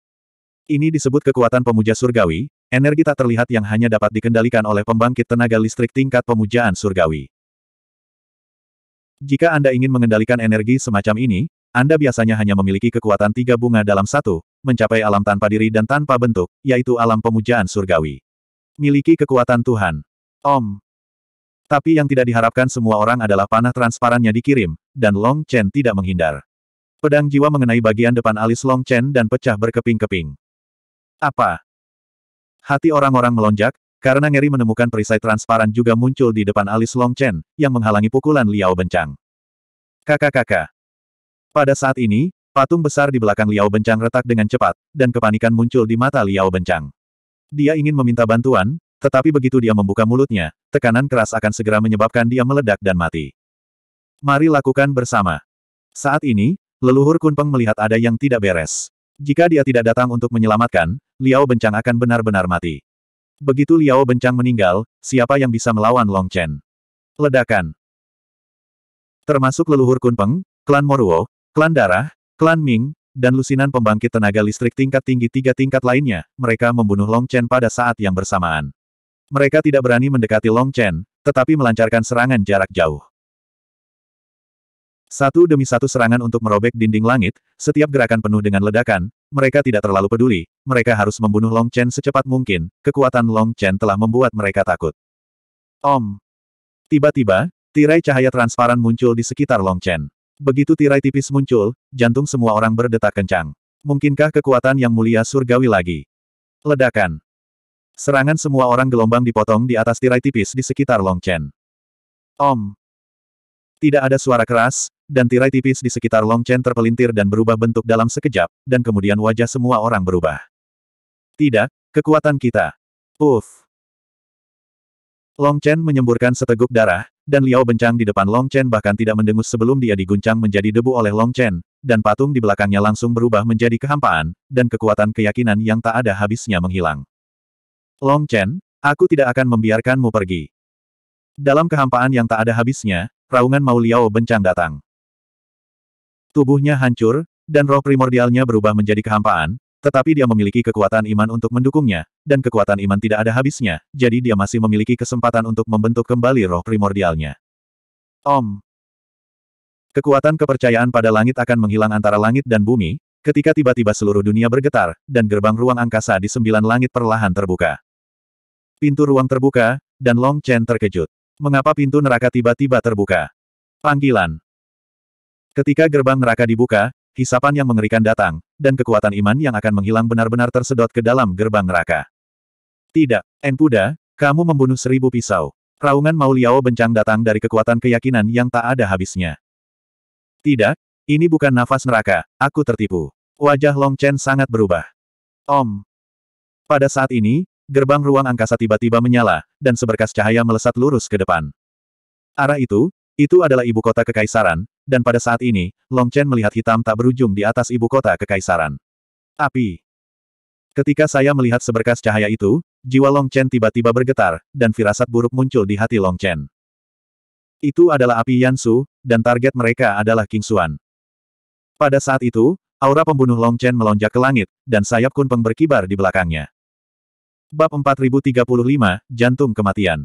Ini disebut kekuatan pemuja surgawi, energi tak terlihat yang hanya dapat dikendalikan oleh pembangkit tenaga listrik tingkat pemujaan surgawi. Jika Anda ingin mengendalikan energi semacam ini, Anda biasanya hanya memiliki kekuatan tiga bunga dalam satu, mencapai alam tanpa diri dan tanpa bentuk, yaitu alam pemujaan surgawi. Miliki kekuatan Tuhan. Om. Tapi yang tidak diharapkan semua orang adalah panah transparannya dikirim, dan Long Chen tidak menghindar. Pedang jiwa mengenai bagian depan alis Long Chen dan pecah berkeping-keping. Apa? Hati orang-orang melonjak, karena ngeri menemukan perisai transparan juga muncul di depan alis Long Chen, yang menghalangi pukulan Liao Bencang. Kakak-kakak. Pada saat ini, patung besar di belakang Liao Bencang retak dengan cepat, dan kepanikan muncul di mata Liao Bencang. Dia ingin meminta bantuan, tetapi begitu dia membuka mulutnya, tekanan keras akan segera menyebabkan dia meledak dan mati. Mari lakukan bersama. Saat ini, leluhur Kunpeng melihat ada yang tidak beres. Jika dia tidak datang untuk menyelamatkan, Liao Bencang akan benar-benar mati. Begitu Liao Bencang meninggal, siapa yang bisa melawan Long Chen? Ledakan. Termasuk leluhur Kunpeng, klan Moruo, klan Darah, klan Ming, dan lusinan pembangkit tenaga listrik tingkat tinggi tiga tingkat lainnya, mereka membunuh Long Chen pada saat yang bersamaan. Mereka tidak berani mendekati Long Chen, tetapi melancarkan serangan jarak jauh. Satu demi satu serangan untuk merobek dinding langit, setiap gerakan penuh dengan ledakan, mereka tidak terlalu peduli, mereka harus membunuh Long Chen secepat mungkin, kekuatan Long Chen telah membuat mereka takut. Om. Tiba-tiba, tirai cahaya transparan muncul di sekitar Long Chen. Begitu tirai tipis muncul, jantung semua orang berdetak kencang. Mungkinkah kekuatan yang mulia surgawi lagi? Ledakan. Serangan semua orang gelombang dipotong di atas tirai tipis di sekitar Long Chen. Om. Tidak ada suara keras, dan tirai tipis di sekitar Long Chen terpelintir dan berubah bentuk dalam sekejap, dan kemudian wajah semua orang berubah. Tidak, kekuatan kita. Uff. Long Chen menyemburkan seteguk darah, dan Liao Bencang di depan Long Chen bahkan tidak mendengus sebelum dia diguncang menjadi debu oleh Long Chen, dan patung di belakangnya langsung berubah menjadi kehampaan, dan kekuatan keyakinan yang tak ada habisnya menghilang. Long Chen, aku tidak akan membiarkanmu pergi. Dalam kehampaan yang tak ada habisnya, raungan Mau Liao Bencang datang. Tubuhnya hancur, dan roh primordialnya berubah menjadi kehampaan, tetapi dia memiliki kekuatan iman untuk mendukungnya, dan kekuatan iman tidak ada habisnya, jadi dia masih memiliki kesempatan untuk membentuk kembali roh primordialnya. Om. Kekuatan kepercayaan pada langit akan menghilang antara langit dan bumi, ketika tiba-tiba seluruh dunia bergetar, dan gerbang ruang angkasa di sembilan langit perlahan terbuka. Pintu ruang terbuka, dan Long Chen terkejut. Mengapa pintu neraka tiba-tiba terbuka? Panggilan. Ketika gerbang neraka dibuka, hisapan yang mengerikan datang, dan kekuatan iman yang akan menghilang benar-benar tersedot ke dalam gerbang neraka. Tidak, Enpuda, kamu membunuh seribu pisau. Raungan Mau Liao bencang datang dari kekuatan keyakinan yang tak ada habisnya. Tidak, ini bukan nafas neraka, aku tertipu. Wajah Long Chen sangat berubah. Om. Pada saat ini, gerbang ruang angkasa tiba-tiba menyala, dan seberkas cahaya melesat lurus ke depan. Arah itu, itu adalah ibu kota kekaisaran, dan pada saat ini, Long Chen melihat hitam tak berujung di atas ibu kota kekaisaran. Api. Ketika saya melihat seberkas cahaya itu, jiwa Long Chen tiba-tiba bergetar, dan firasat buruk muncul di hati Long Chen. Itu adalah api Yansu, dan target mereka adalah King Xuan. Pada saat itu, aura pembunuh Long Chen melonjak ke langit, dan sayap Kunpeng berkibar di belakangnya. Bab 4035, Jantung Kematian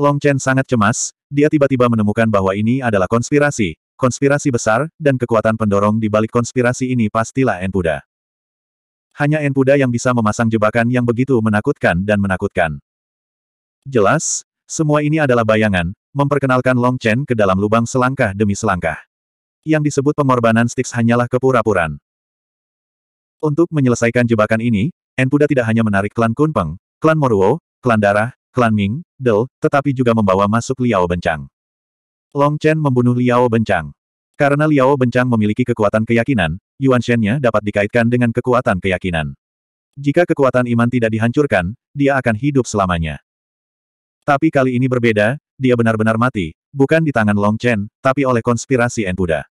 Long Chen sangat cemas, dia tiba-tiba menemukan bahwa ini adalah konspirasi, konspirasi besar, dan kekuatan pendorong di balik konspirasi ini pastilah Enpuda. Hanya Enpuda yang bisa memasang jebakan yang begitu menakutkan dan menakutkan. Jelas, semua ini adalah bayangan, memperkenalkan Long Chen ke dalam lubang selangkah demi selangkah. Yang disebut pengorbanan Styx hanyalah kepura-puraan. Untuk menyelesaikan jebakan ini, Enpuda tidak hanya menarik klan Kunpeng, klan Moruo, klan Darah, klan Ming, Del, tetapi juga membawa masuk Liao Bencang. Long Chen membunuh Liao Bencang. Karena Liao Bencang memiliki kekuatan keyakinan, Yuan Shen-nya dapat dikaitkan dengan kekuatan keyakinan. Jika kekuatan iman tidak dihancurkan, dia akan hidup selamanya. Tapi kali ini berbeda, dia benar-benar mati, bukan di tangan Long Chen, tapi oleh konspirasi Enpuda.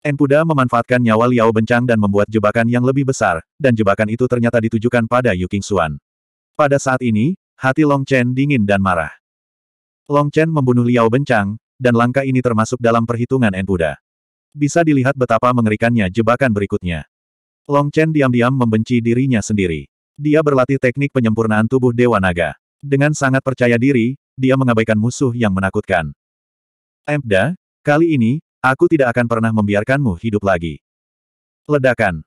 Enpuda memanfaatkan nyawa Liao Bencang dan membuat jebakan yang lebih besar, dan jebakan itu ternyata ditujukan pada Yu Xuan. Pada saat ini, Hati Long Chen dingin dan marah. Long Chen membunuh Liao Bencang, dan langkah ini termasuk dalam perhitungan En Buddha. Bisa dilihat betapa mengerikannya jebakan berikutnya. Long Chen diam-diam membenci dirinya sendiri. Dia berlatih teknik penyempurnaan tubuh Dewa Naga. Dengan sangat percaya diri, dia mengabaikan musuh yang menakutkan. Empda, kali ini, aku tidak akan pernah membiarkanmu hidup lagi. Ledakan.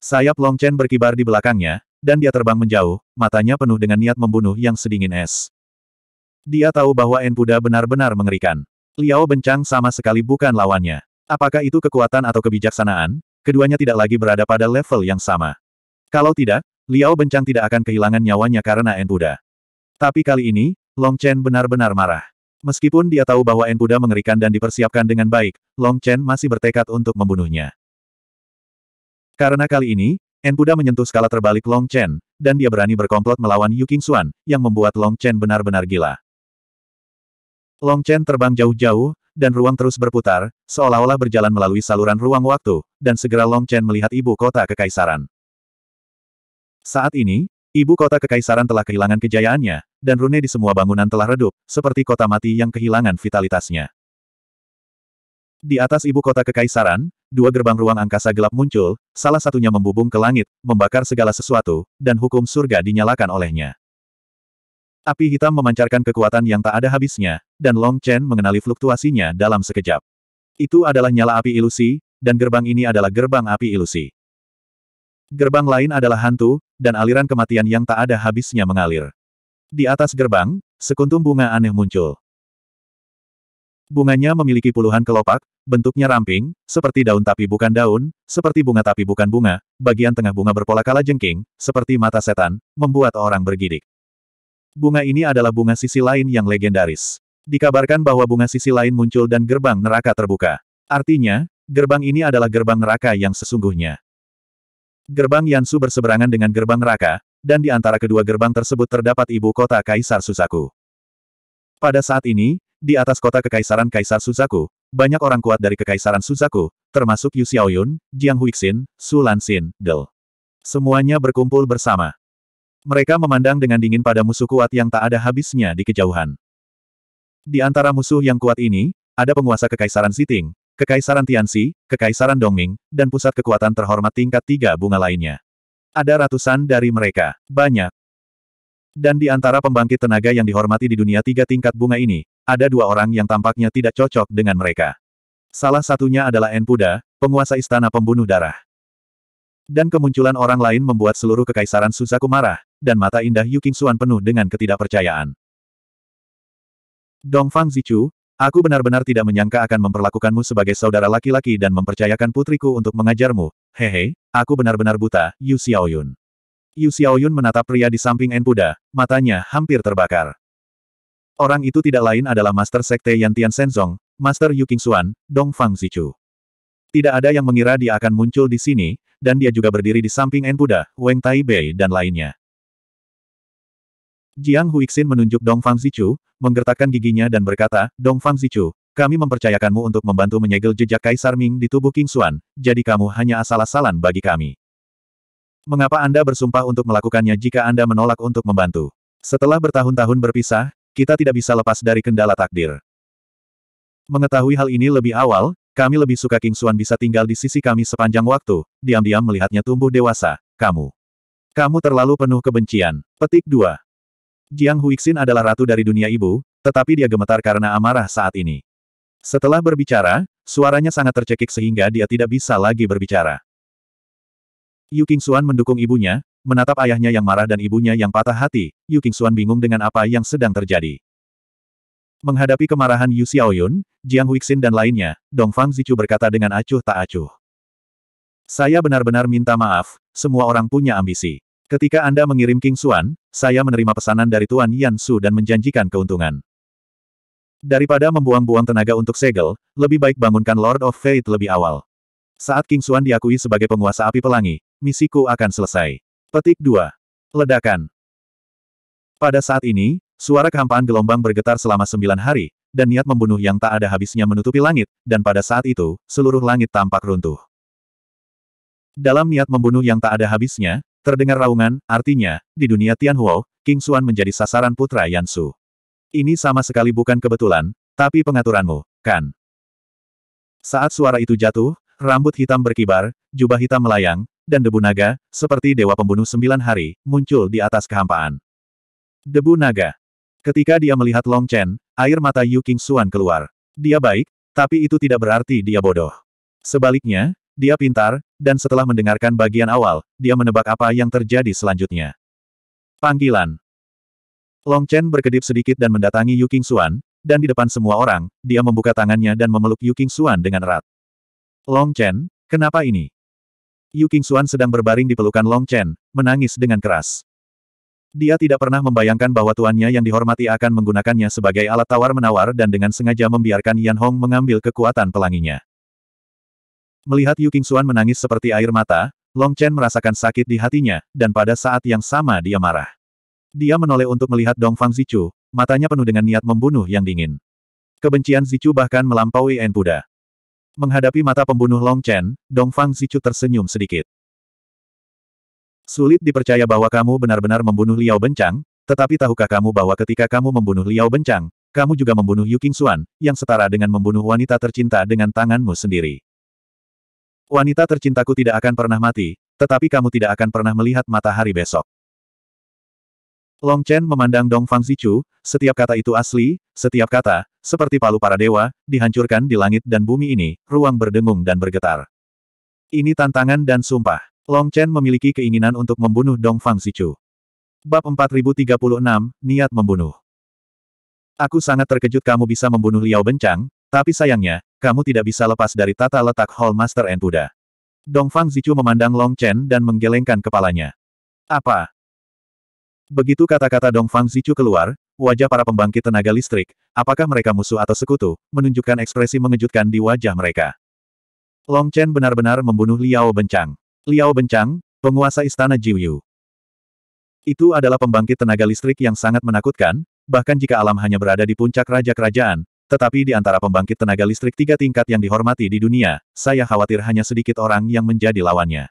Sayap Long Chen berkibar di belakangnya, dan dia terbang menjauh, matanya penuh dengan niat membunuh yang sedingin es. Dia tahu bahwa Enpuda benar-benar mengerikan. Liao Bencang sama sekali bukan lawannya. Apakah itu kekuatan atau kebijaksanaan? Keduanya tidak lagi berada pada level yang sama. Kalau tidak, Liao Bencang tidak akan kehilangan nyawanya karena Enpuda. Tapi kali ini, Long Chen benar-benar marah. Meskipun dia tahu bahwa Enpuda mengerikan dan dipersiapkan dengan baik, Long Chen masih bertekad untuk membunuhnya. Karena kali ini, Enpuda menyentuh skala terbalik Long Chen, dan dia berani berkomplot melawan Yu Xuan, yang membuat Long Chen benar-benar gila. Long Chen terbang jauh-jauh, dan ruang terus berputar, seolah-olah berjalan melalui saluran ruang waktu, dan segera Long Chen melihat ibu kota kekaisaran. Saat ini, ibu kota kekaisaran telah kehilangan kejayaannya, dan rune di semua bangunan telah redup, seperti kota mati yang kehilangan vitalitasnya. Di atas ibu kota kekaisaran, dua gerbang ruang angkasa gelap muncul, salah satunya membubung ke langit, membakar segala sesuatu, dan hukum surga dinyalakan olehnya. Api hitam memancarkan kekuatan yang tak ada habisnya, dan Long Chen mengenali fluktuasinya dalam sekejap. Itu adalah nyala api ilusi, dan gerbang ini adalah gerbang api ilusi. Gerbang lain adalah hantu, dan aliran kematian yang tak ada habisnya mengalir. Di atas gerbang, sekuntum bunga aneh muncul. Bunganya memiliki puluhan kelopak, bentuknya ramping, seperti daun tapi bukan daun, seperti bunga tapi bukan bunga, bagian tengah bunga berpola kala jengking, seperti mata setan, membuat orang bergidik. Bunga ini adalah bunga sisi lain yang legendaris. Dikabarkan bahwa bunga sisi lain muncul dan gerbang neraka terbuka. Artinya, gerbang ini adalah gerbang neraka yang sesungguhnya. Gerbang Yansu berseberangan dengan gerbang neraka, dan di antara kedua gerbang tersebut terdapat ibu kota Kaisar Susaku. Pada saat ini, di atas kota Kekaisaran Kaisar Susaku, banyak orang kuat dari Kekaisaran Susaku, termasuk Yu Xiaoyun, Jiang Huixin, Su Lanxin, Del. Semuanya berkumpul bersama. Mereka memandang dengan dingin pada musuh kuat yang tak ada habisnya di kejauhan. Di antara musuh yang kuat ini, ada penguasa Kekaisaran Siting, Kekaisaran Tianxi, Kekaisaran Dongming, dan pusat kekuatan terhormat tingkat tiga bunga lainnya. Ada ratusan dari mereka, banyak. Dan di antara pembangkit tenaga yang dihormati di dunia tiga tingkat bunga ini, ada dua orang yang tampaknya tidak cocok dengan mereka. Salah satunya adalah Enpuda, penguasa istana pembunuh darah. Dan kemunculan orang lain membuat seluruh kekaisaran Susaku marah, dan mata indah Yu Qingxuan penuh dengan ketidakpercayaan. Dongfang Zichu, aku benar-benar tidak menyangka akan memperlakukanmu sebagai saudara laki-laki dan mempercayakan putriku untuk mengajarmu. Hehe, aku benar-benar buta, Yu Xiaoyun. Yu Xiaoyun menatap pria di samping Enpuda, matanya hampir terbakar. Orang itu tidak lain adalah Master Sekte Yantian Shenzong, Master Yu Qingxuan, Dongfang Zichu. Tidak ada yang mengira dia akan muncul di sini, dan dia juga berdiri di samping Enpuda, Weng Taibei dan lainnya. Jiang Huixin menunjuk Dong Fang Zichu, menggertakkan giginya dan berkata, Dong Fang Zichu, kami mempercayakanmu untuk membantu menyegel jejak Kaisar Ming di tubuh King Xuan, jadi kamu hanya asal-asalan bagi kami. Mengapa Anda bersumpah untuk melakukannya jika Anda menolak untuk membantu? Setelah bertahun-tahun berpisah, kita tidak bisa lepas dari kendala takdir. Mengetahui hal ini lebih awal, kami lebih suka King Xuan bisa tinggal di sisi kami sepanjang waktu, diam-diam melihatnya tumbuh dewasa, kamu. Kamu terlalu penuh kebencian. Petik 2. Jiang Huixin adalah ratu dari dunia ibu, tetapi dia gemetar karena amarah saat ini. Setelah berbicara, suaranya sangat tercekik sehingga dia tidak bisa lagi berbicara. Yu Qingxuan mendukung ibunya, menatap ayahnya yang marah dan ibunya yang patah hati, Yu Qingxuan bingung dengan apa yang sedang terjadi. Menghadapi kemarahan Yu Xiaoyun, Jiang Huixin dan lainnya, Dong Fang Zichu berkata dengan acuh tak acuh. Saya benar-benar minta maaf, semua orang punya ambisi. Ketika Anda mengirim King Xuan, saya menerima pesanan dari Tuan Yan Su dan menjanjikan keuntungan. Daripada membuang-buang tenaga untuk segel, lebih baik bangunkan Lord of Fate lebih awal. Saat King Xuan diakui sebagai penguasa api pelangi, misiku akan selesai. Petik 2. Ledakan. Pada saat ini, suara kehampaan gelombang bergetar selama sembilan hari, dan niat membunuh yang tak ada habisnya menutupi langit, dan pada saat itu, seluruh langit tampak runtuh. Dalam niat membunuh yang tak ada habisnya, Terdengar raungan, artinya, di dunia Tianhuo, King Xuan menjadi sasaran putra Yansu. Ini sama sekali bukan kebetulan, tapi pengaturanmu, kan? Saat suara itu jatuh, rambut hitam berkibar, jubah hitam melayang, dan debu naga, seperti dewa pembunuh sembilan hari, muncul di atas kehampaan. Debu naga. Ketika dia melihat Long Chen, air mata Yu King Xuan keluar. Dia baik, tapi itu tidak berarti dia bodoh. Sebaliknya, dia pintar, dan setelah mendengarkan bagian awal, dia menebak apa yang terjadi selanjutnya. Panggilan. Long Chen berkedip sedikit dan mendatangi Yu Xuan, dan di depan semua orang, dia membuka tangannya dan memeluk Yu Xuan dengan erat. Long Chen, kenapa ini? Yu Xuan sedang berbaring di pelukan Long Chen, menangis dengan keras. Dia tidak pernah membayangkan bahwa tuannya yang dihormati akan menggunakannya sebagai alat tawar-menawar dan dengan sengaja membiarkan Yan Hong mengambil kekuatan pelanginya. Melihat Yu Qingxuan menangis seperti air mata, Long Chen merasakan sakit di hatinya, dan pada saat yang sama dia marah. Dia menoleh untuk melihat Dong Fang Zichu, matanya penuh dengan niat membunuh yang dingin. Kebencian Zichu bahkan melampaui En Buddha. Menghadapi mata pembunuh Long Chen, Dong Fang Zichu tersenyum sedikit. Sulit dipercaya bahwa kamu benar-benar membunuh Liao Bencang, tetapi tahukah kamu bahwa ketika kamu membunuh Liao Bencang, kamu juga membunuh Yu Qingxuan, yang setara dengan membunuh wanita tercinta dengan tanganmu sendiri. Wanita tercintaku tidak akan pernah mati, tetapi kamu tidak akan pernah melihat matahari besok. Long Chen memandang Dong Fang Zichu, setiap kata itu asli, setiap kata, seperti palu para dewa, dihancurkan di langit dan bumi ini, ruang berdengung dan bergetar. Ini tantangan dan sumpah. Long Chen memiliki keinginan untuk membunuh Dong Fang Zichu. Bab 4036, Niat Membunuh. Aku sangat terkejut kamu bisa membunuh Liao Bencang, tapi sayangnya, kamu tidak bisa lepas dari tata letak Hall Master Enpuda. Dong Fang Zichu memandang Long Chen dan menggelengkan kepalanya. Apa? Begitu kata-kata Dong Fang Zichu keluar, wajah para pembangkit tenaga listrik, apakah mereka musuh atau sekutu, menunjukkan ekspresi mengejutkan di wajah mereka. Long Chen benar-benar membunuh Liao Bencang. Liao Bencang, penguasa istana Jiuyu. Itu adalah pembangkit tenaga listrik yang sangat menakutkan, bahkan jika alam hanya berada di puncak raja kerajaan, tetapi di antara pembangkit tenaga listrik tiga tingkat yang dihormati di dunia, saya khawatir hanya sedikit orang yang menjadi lawannya.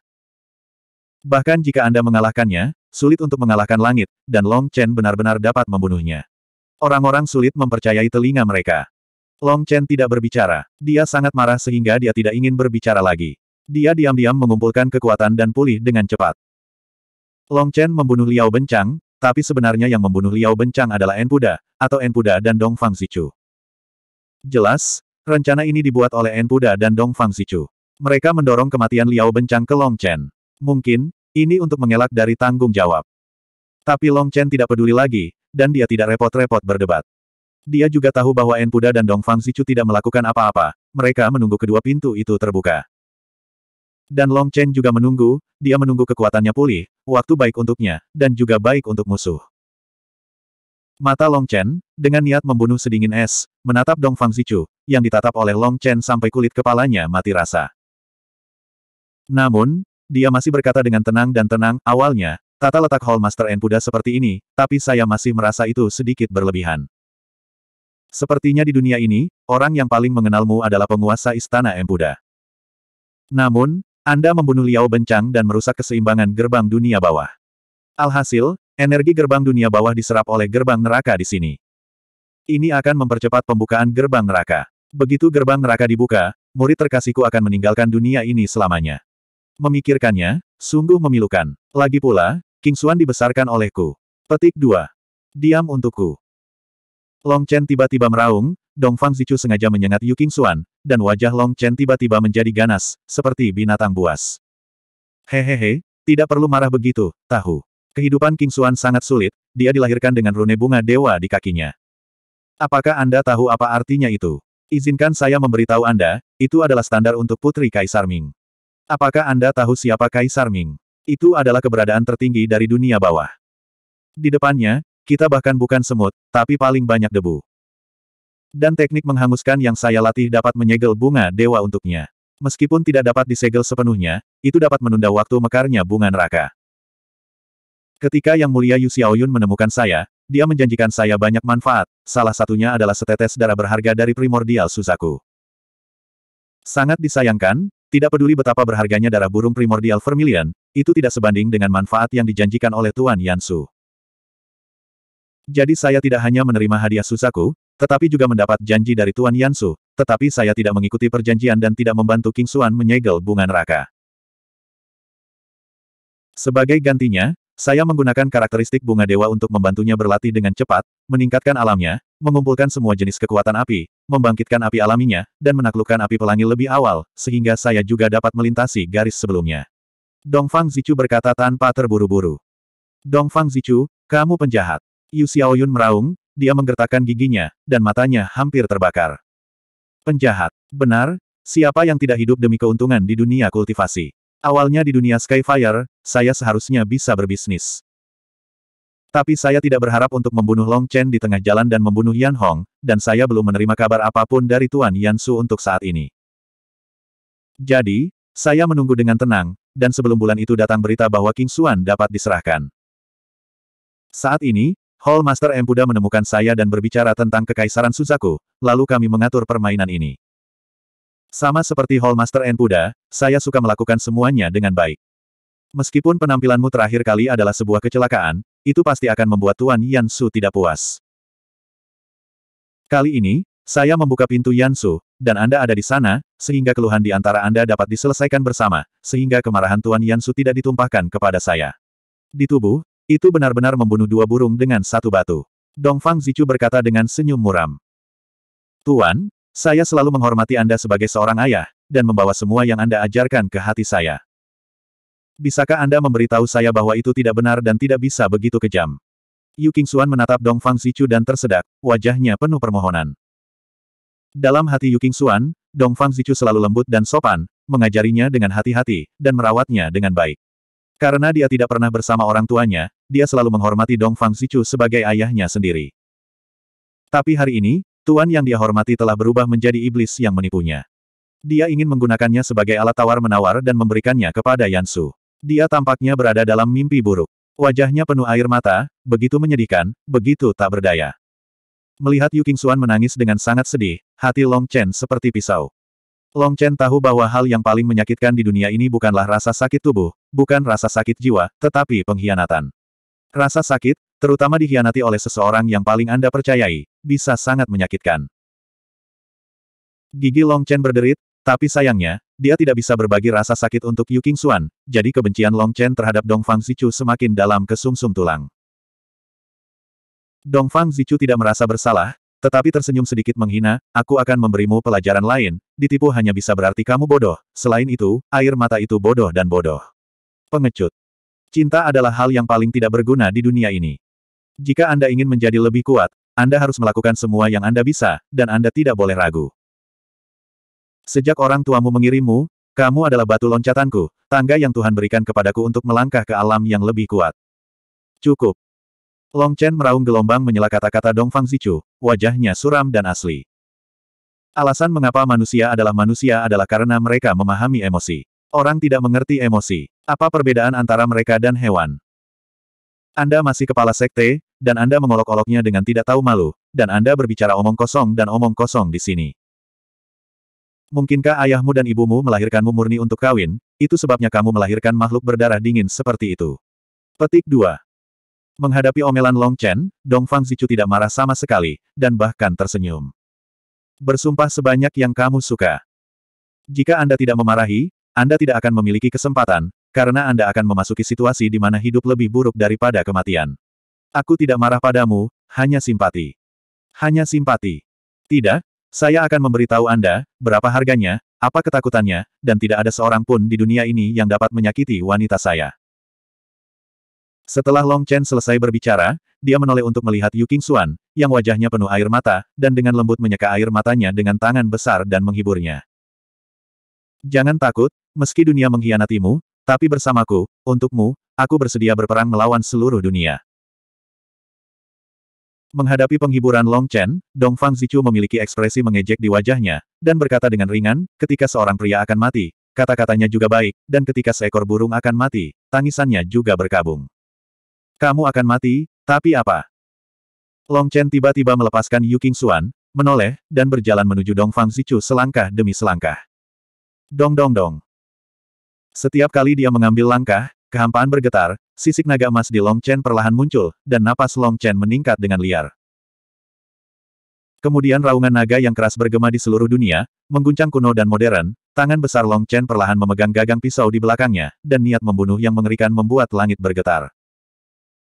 Bahkan jika Anda mengalahkannya, sulit untuk mengalahkan langit, dan Long Chen benar-benar dapat membunuhnya. Orang-orang sulit mempercayai telinga mereka. Long Chen tidak berbicara. Dia sangat marah sehingga dia tidak ingin berbicara lagi. Dia diam-diam mengumpulkan kekuatan dan pulih dengan cepat. Long Chen membunuh Liao Bencang, tapi sebenarnya yang membunuh Liao Bencang adalah Enpuda, atau Enpuda dan Dong Fang Zichu. Jelas, rencana ini dibuat oleh Enpuda dan Dong Fang Zichu. Mereka mendorong kematian Liao Bencang ke Long Chen. Mungkin, ini untuk mengelak dari tanggung jawab. Tapi Long Chen tidak peduli lagi, dan dia tidak repot-repot berdebat. Dia juga tahu bahwa En Puda dan Dong Fang Zichu tidak melakukan apa-apa, mereka menunggu kedua pintu itu terbuka. Dan Long Chen juga menunggu, dia menunggu kekuatannya pulih, waktu baik untuknya, dan juga baik untuk musuh. Mata Long Chen, dengan niat membunuh sedingin es, menatap Dong Fang Zichu, yang ditatap oleh Long Chen sampai kulit kepalanya mati rasa. Namun, dia masih berkata dengan tenang dan tenang, awalnya, tata letak Hall Master Enpuda seperti ini, tapi saya masih merasa itu sedikit berlebihan. Sepertinya di dunia ini, orang yang paling mengenalmu adalah penguasa Istana Empuda. Namun, Anda membunuh Liao Bencang dan merusak keseimbangan gerbang dunia bawah. Alhasil, energi gerbang dunia bawah diserap oleh gerbang neraka di sini. Ini akan mempercepat pembukaan gerbang neraka. Begitu gerbang neraka dibuka, murid terkasihku akan meninggalkan dunia ini selamanya. Memikirkannya, sungguh memilukan. Lagi pula, King Xuan dibesarkan olehku. Petik 2. Diam untukku. Long Chen tiba-tiba meraung, Dong Fang Zichu sengaja menyengat Yu King Xuan, dan wajah Long Chen tiba-tiba menjadi ganas, seperti binatang buas. Hehehe, tidak perlu marah begitu, tahu. Kehidupan King Xuan sangat sulit, dia dilahirkan dengan rune bunga dewa di kakinya. Apakah Anda tahu apa artinya itu? Izinkan saya memberitahu Anda, itu adalah standar untuk Putri Kaisar Ming. Apakah Anda tahu siapa Kaisar Ming? Itu adalah keberadaan tertinggi dari dunia bawah. Di depannya, kita bahkan bukan semut, tapi paling banyak debu. Dan teknik menghanguskan yang saya latih dapat menyegel bunga dewa untuknya. Meskipun tidak dapat disegel sepenuhnya, itu dapat menunda waktu mekarnya bunga neraka. Ketika Yang Mulia Yu Xiaoyun menemukan saya, dia menjanjikan saya banyak manfaat, salah satunya adalah setetes darah berharga dari primordial Suzaku. Sangat disayangkan, tidak peduli betapa berharganya darah burung primordial vermilion, itu tidak sebanding dengan manfaat yang dijanjikan oleh Tuan Yansu. Jadi saya tidak hanya menerima hadiah Susaku, tetapi juga mendapat janji dari Tuan Yansu, tetapi saya tidak mengikuti perjanjian dan tidak membantu King Xuan menyegel bunga neraka. Sebagai gantinya, saya menggunakan karakteristik bunga dewa untuk membantunya berlatih dengan cepat, meningkatkan alamnya, mengumpulkan semua jenis kekuatan api, membangkitkan api alaminya, dan menaklukkan api pelangi lebih awal, sehingga saya juga dapat melintasi garis sebelumnya. Dong Fang Zichu berkata tanpa terburu-buru. Dong Fang Zichu, kamu penjahat. Yu Xiaoyun meraung, dia menggertakkan giginya, dan matanya hampir terbakar. Penjahat. Benar, siapa yang tidak hidup demi keuntungan di dunia kultivasi? Awalnya di dunia Skyfire, saya seharusnya bisa berbisnis. Tapi saya tidak berharap untuk membunuh Long Chen di tengah jalan dan membunuh Yan Hong, dan saya belum menerima kabar apa pun dari Tuan Yan Su untuk saat ini. Jadi, saya menunggu dengan tenang, dan sebelum bulan itu datang berita bahwa King Xuan dapat diserahkan. Saat ini, Hall Master Empuda menemukan saya dan berbicara tentang kekaisaran Suzaku, lalu kami mengatur permainan ini. Sama seperti Hall Master Enpuda, saya suka melakukan semuanya dengan baik. Meskipun penampilanmu terakhir kali adalah sebuah kecelakaan, itu pasti akan membuat Tuan Yan Su tidak puas. Kali ini, saya membuka pintu Yan Su, dan Anda ada di sana, sehingga keluhan di antara Anda dapat diselesaikan bersama, sehingga kemarahan Tuan Yan Su tidak ditumpahkan kepada saya. Di tubuh, Itu benar-benar membunuh dua burung dengan satu batu. Dongfang Zichu berkata dengan senyum muram. Tuan, saya selalu menghormati Anda sebagai seorang ayah, dan membawa semua yang Anda ajarkan ke hati saya. Bisakah Anda memberitahu saya bahwa itu tidak benar dan tidak bisa begitu kejam? Yu Qingxuan menatap Dongfang Zichu dan tersedak, wajahnya penuh permohonan. Dalam hati Yu Qingxuan, Dongfang Zichu selalu lembut dan sopan, mengajarinya dengan hati-hati, dan merawatnya dengan baik. Karena dia tidak pernah bersama orang tuanya, dia selalu menghormati Dongfang Zichu sebagai ayahnya sendiri. Tapi hari ini, tuan yang dia hormati telah berubah menjadi iblis yang menipunya. Dia ingin menggunakannya sebagai alat tawar-menawar dan memberikannya kepada Yansu. Dia tampaknya berada dalam mimpi buruk. Wajahnya penuh air mata, begitu menyedihkan, begitu tak berdaya. Melihat Yu Qingxuan menangis dengan sangat sedih, hati Long Chen seperti pisau. Long Chen tahu bahwa hal yang paling menyakitkan di dunia ini bukanlah rasa sakit tubuh, bukan rasa sakit jiwa, tetapi pengkhianatan. Rasa sakit, terutama dikhianati oleh seseorang yang paling Anda percayai, bisa sangat menyakitkan. Gigi Long Chen berderit, tapi sayangnya, dia tidak bisa berbagi rasa sakit untuk Yu Qingxuan, jadi kebencian Long Chen terhadap Dongfang Zichu semakin dalam ke sumsum tulang. Dongfang Zichu tidak merasa bersalah, tetapi tersenyum sedikit menghina, aku akan memberimu pelajaran lain, ditipu hanya bisa berarti kamu bodoh, selain itu, air mata itu bodoh dan bodoh. Pengecut. Cinta adalah hal yang paling tidak berguna di dunia ini. Jika Anda ingin menjadi lebih kuat, Anda harus melakukan semua yang Anda bisa, dan Anda tidak boleh ragu. Sejak orang tuamu mengirimmu, kamu adalah batu loncatanku, tangga yang Tuhan berikan kepadaku untuk melangkah ke alam yang lebih kuat. Cukup. Long Chen meraung gelombang menyela kata-kata Dongfang Zichu, wajahnya suram dan asli. Alasan mengapa manusia adalah manusia adalah karena mereka memahami emosi. Orang tidak mengerti emosi. Apa perbedaan antara mereka dan hewan? Anda masih kepala sekte, dan Anda mengolok-oloknya dengan tidak tahu malu, dan Anda berbicara omong kosong dan omong kosong di sini. Mungkinkah ayahmu dan ibumu melahirkanmu murni untuk kawin, itu sebabnya kamu melahirkan makhluk berdarah dingin seperti itu. Petik 2. Menghadapi omelan Long Chen, Dongfang Zichu tidak marah sama sekali, dan bahkan tersenyum. Bersumpah sebanyak yang kamu suka. Jika Anda tidak memarahi, Anda tidak akan memiliki kesempatan, karena Anda akan memasuki situasi di mana hidup lebih buruk daripada kematian. Aku tidak marah padamu, hanya simpati. Hanya simpati. Tidak, saya akan memberitahu Anda, berapa harganya, apa ketakutannya, dan tidak ada seorang pun di dunia ini yang dapat menyakiti wanita saya. Setelah Long Chen selesai berbicara, dia menoleh untuk melihat Yu Qingxuan, yang wajahnya penuh air mata, dan dengan lembut menyeka air matanya dengan tangan besar dan menghiburnya. Jangan takut, meski dunia mengkhianatimu, tapi bersamaku, untukmu, aku bersedia berperang melawan seluruh dunia. Menghadapi penghiburan Long Chen, Dongfang Zichu memiliki ekspresi mengejek di wajahnya, dan berkata dengan ringan, ketika seorang pria akan mati, kata-katanya juga baik, dan ketika seekor burung akan mati, tangisannya juga berkabung. Kamu akan mati, tapi apa? Long Chen tiba-tiba melepaskan Yu Qingxuan, menoleh, dan berjalan menuju Dong Fang Zichu selangkah demi selangkah. Dong dong dong. Setiap kali dia mengambil langkah, kehampaan bergetar, sisik naga emas di Long Chen perlahan muncul, dan napas Long Chen meningkat dengan liar. Kemudian raungan naga yang keras bergema di seluruh dunia, mengguncang kuno dan modern, tangan besar Long Chen perlahan memegang gagang pisau di belakangnya, dan niat membunuh yang mengerikan membuat langit bergetar.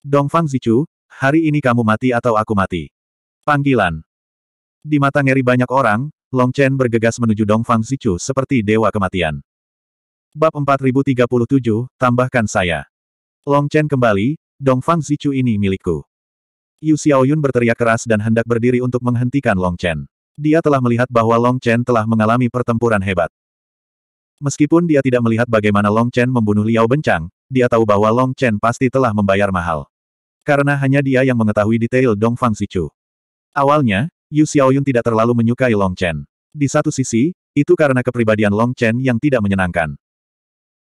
Dongfang Zichu, hari ini kamu mati atau aku mati. Panggilan. Di mata ngeri banyak orang, Long Chen bergegas menuju Dongfang Zichu seperti dewa kematian. Bab 4037, tambahkan saya. Long Chen kembali, Dongfang Zichu ini milikku. Yu Xiaoyun berteriak keras dan hendak berdiri untuk menghentikan Long Chen. Dia telah melihat bahwa Long Chen telah mengalami pertempuran hebat. Meskipun dia tidak melihat bagaimana Long Chen membunuh Liao Bencang, dia tahu bahwa Long Chen pasti telah membayar mahal. Karena hanya dia yang mengetahui detail Dong Fang Sichu. Awalnya, Yu Xiaoyun tidak terlalu menyukai Long Chen. Di satu sisi, itu karena kepribadian Long Chen yang tidak menyenangkan.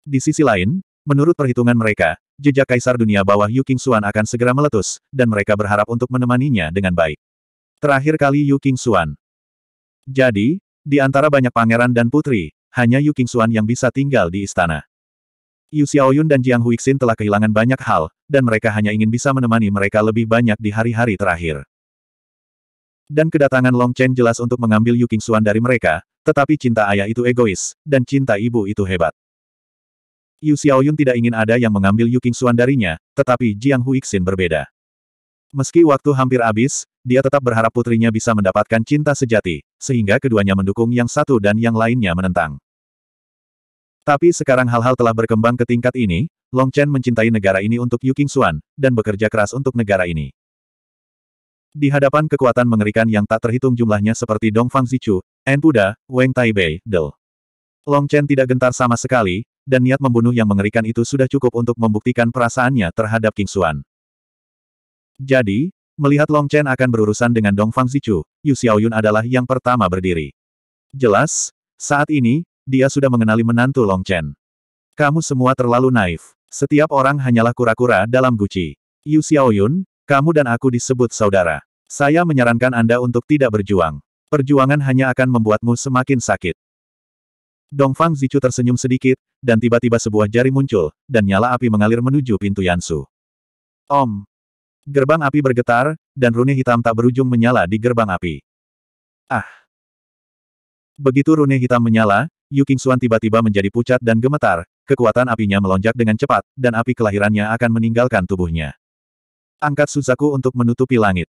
Di sisi lain, menurut perhitungan mereka, jejak kaisar dunia bawah Yu Qingxuan akan segera meletus, dan mereka berharap untuk menemaninya dengan baik. Terakhir kali Yu Qingxuan. Jadi, di antara banyak pangeran dan putri, hanya Yu Qingxuan yang bisa tinggal di istana. Yu Xiaoyun dan Jiang Huixin telah kehilangan banyak hal, dan mereka hanya ingin bisa menemani mereka lebih banyak di hari-hari terakhir. Dan kedatangan Long Chen jelas untuk mengambil Yu Qingxuan dari mereka, tetapi cinta ayah itu egois, dan cinta ibu itu hebat. Yu Xiaoyun tidak ingin ada yang mengambil Yu Qingxuan darinya, tetapi Jiang Huixin berbeda. Meski waktu hampir habis, dia tetap berharap putrinya bisa mendapatkan cinta sejati, sehingga keduanya mendukung yang satu dan yang lainnya menentang. Tapi sekarang hal-hal telah berkembang ke tingkat ini, Long Chen mencintai negara ini untuk Yu Qingxuan, dan bekerja keras untuk negara ini. Di hadapan kekuatan mengerikan yang tak terhitung jumlahnya seperti Dong Fang Zichu, En Puda, Weng Taibei, Del. Long Chen tidak gentar sama sekali, dan niat membunuh yang mengerikan itu sudah cukup untuk membuktikan perasaannya terhadap King Xuan. Jadi, melihat Long Chen akan berurusan dengan Dong Fang Zichu, Yu Xiaoyun adalah yang pertama berdiri. Jelas, saat ini, dia sudah mengenali menantu Long Chen. Kamu semua terlalu naif. Setiap orang hanyalah kura-kura dalam guci. Yu Xiaoyun, kamu dan aku disebut saudara. Saya menyarankan Anda untuk tidak berjuang. Perjuangan hanya akan membuatmu semakin sakit. Dong Fang Zichu tersenyum sedikit, dan tiba-tiba sebuah jari muncul, dan nyala api mengalir menuju pintu Yansu. Om! Gerbang api bergetar, dan rune hitam tak berujung menyala di gerbang api. Ah! Begitu rune hitam menyala, Yu Qingxuan tiba-tiba menjadi pucat dan gemetar, kekuatan apinya melonjak dengan cepat, dan api kelahirannya akan meninggalkan tubuhnya. Angkat Suzaku untuk menutupi langit.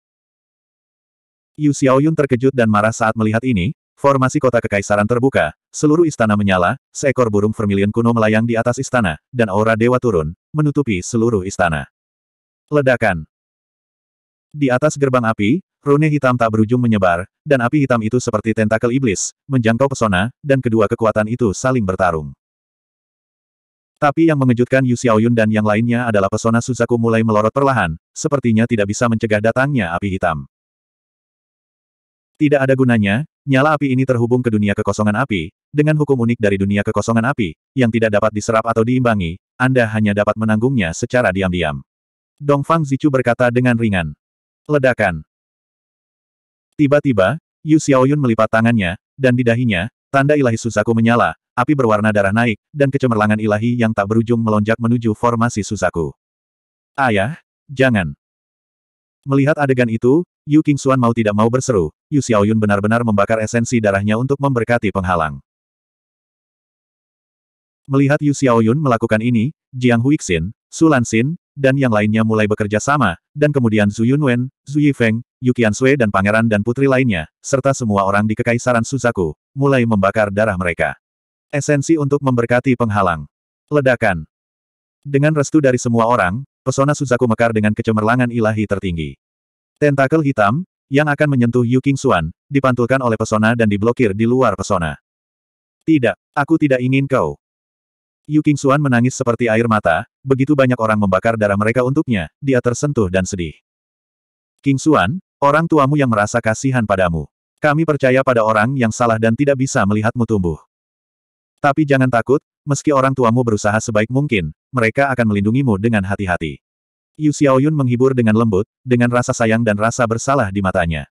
Yu Xiaoyun terkejut dan marah saat melihat ini, formasi kota kekaisaran terbuka, seluruh istana menyala, seekor burung vermilion kuno melayang di atas istana, dan aura dewa turun, menutupi seluruh istana. Ledakan. Di atas gerbang api, rune hitam tak berujung menyebar, dan api hitam itu seperti tentakel iblis, menjangkau pesona, dan kedua kekuatan itu saling bertarung. Tapi yang mengejutkan Yu Xiaoyun dan yang lainnya adalah pesona Suzaku mulai melorot perlahan, sepertinya tidak bisa mencegah datangnya api hitam. Tidak ada gunanya, nyala api ini terhubung ke dunia kekosongan api, dengan hukum unik dari dunia kekosongan api, yang tidak dapat diserap atau diimbangi, Anda hanya dapat menanggungnya secara diam-diam. Dong Fang Zichu berkata dengan ringan. Ledakan. Tiba-tiba, Yu Xiaoyun melipat tangannya, dan di dahinya, tanda ilahi Susaku menyala, api berwarna darah naik, dan kecemerlangan ilahi yang tak berujung melonjak menuju formasi Susaku. Ayah, jangan. Melihat adegan itu, Yu Qingxuan mau tidak mau berseru, Yu Xiaoyun benar-benar membakar esensi darahnya untuk memberkati penghalang. Melihat Yu Xiaoyun melakukan ini, Jiang Huixin, Su Lanxin, dan yang lainnya mulai bekerja sama, dan kemudian Zhu Yunwen, Zhu Yifeng, Yu Qiansui dan pangeran dan putri lainnya, serta semua orang di Kekaisaran Susaku, mulai membakar darah mereka. Esensi untuk memberkati penghalang. Ledakan. Dengan restu dari semua orang, pesona Susaku mekar dengan kecemerlangan ilahi tertinggi. Tentakel hitam, yang akan menyentuh Yu Qingxuan, dipantulkan oleh pesona dan diblokir di luar pesona. Tidak, aku tidak ingin kau. Yu Qingxuan menangis seperti air mata, begitu banyak orang membakar darah mereka untuknya, dia tersentuh dan sedih. Qingxuan, orang tuamu yang merasa kasihan padamu. Kami percaya pada orang yang salah dan tidak bisa melihatmu tumbuh. Tapi jangan takut, meski orang tuamu berusaha sebaik mungkin, mereka akan melindungimu dengan hati-hati. Yu Xiaoyun menghibur dengan lembut, dengan rasa sayang dan rasa bersalah di matanya.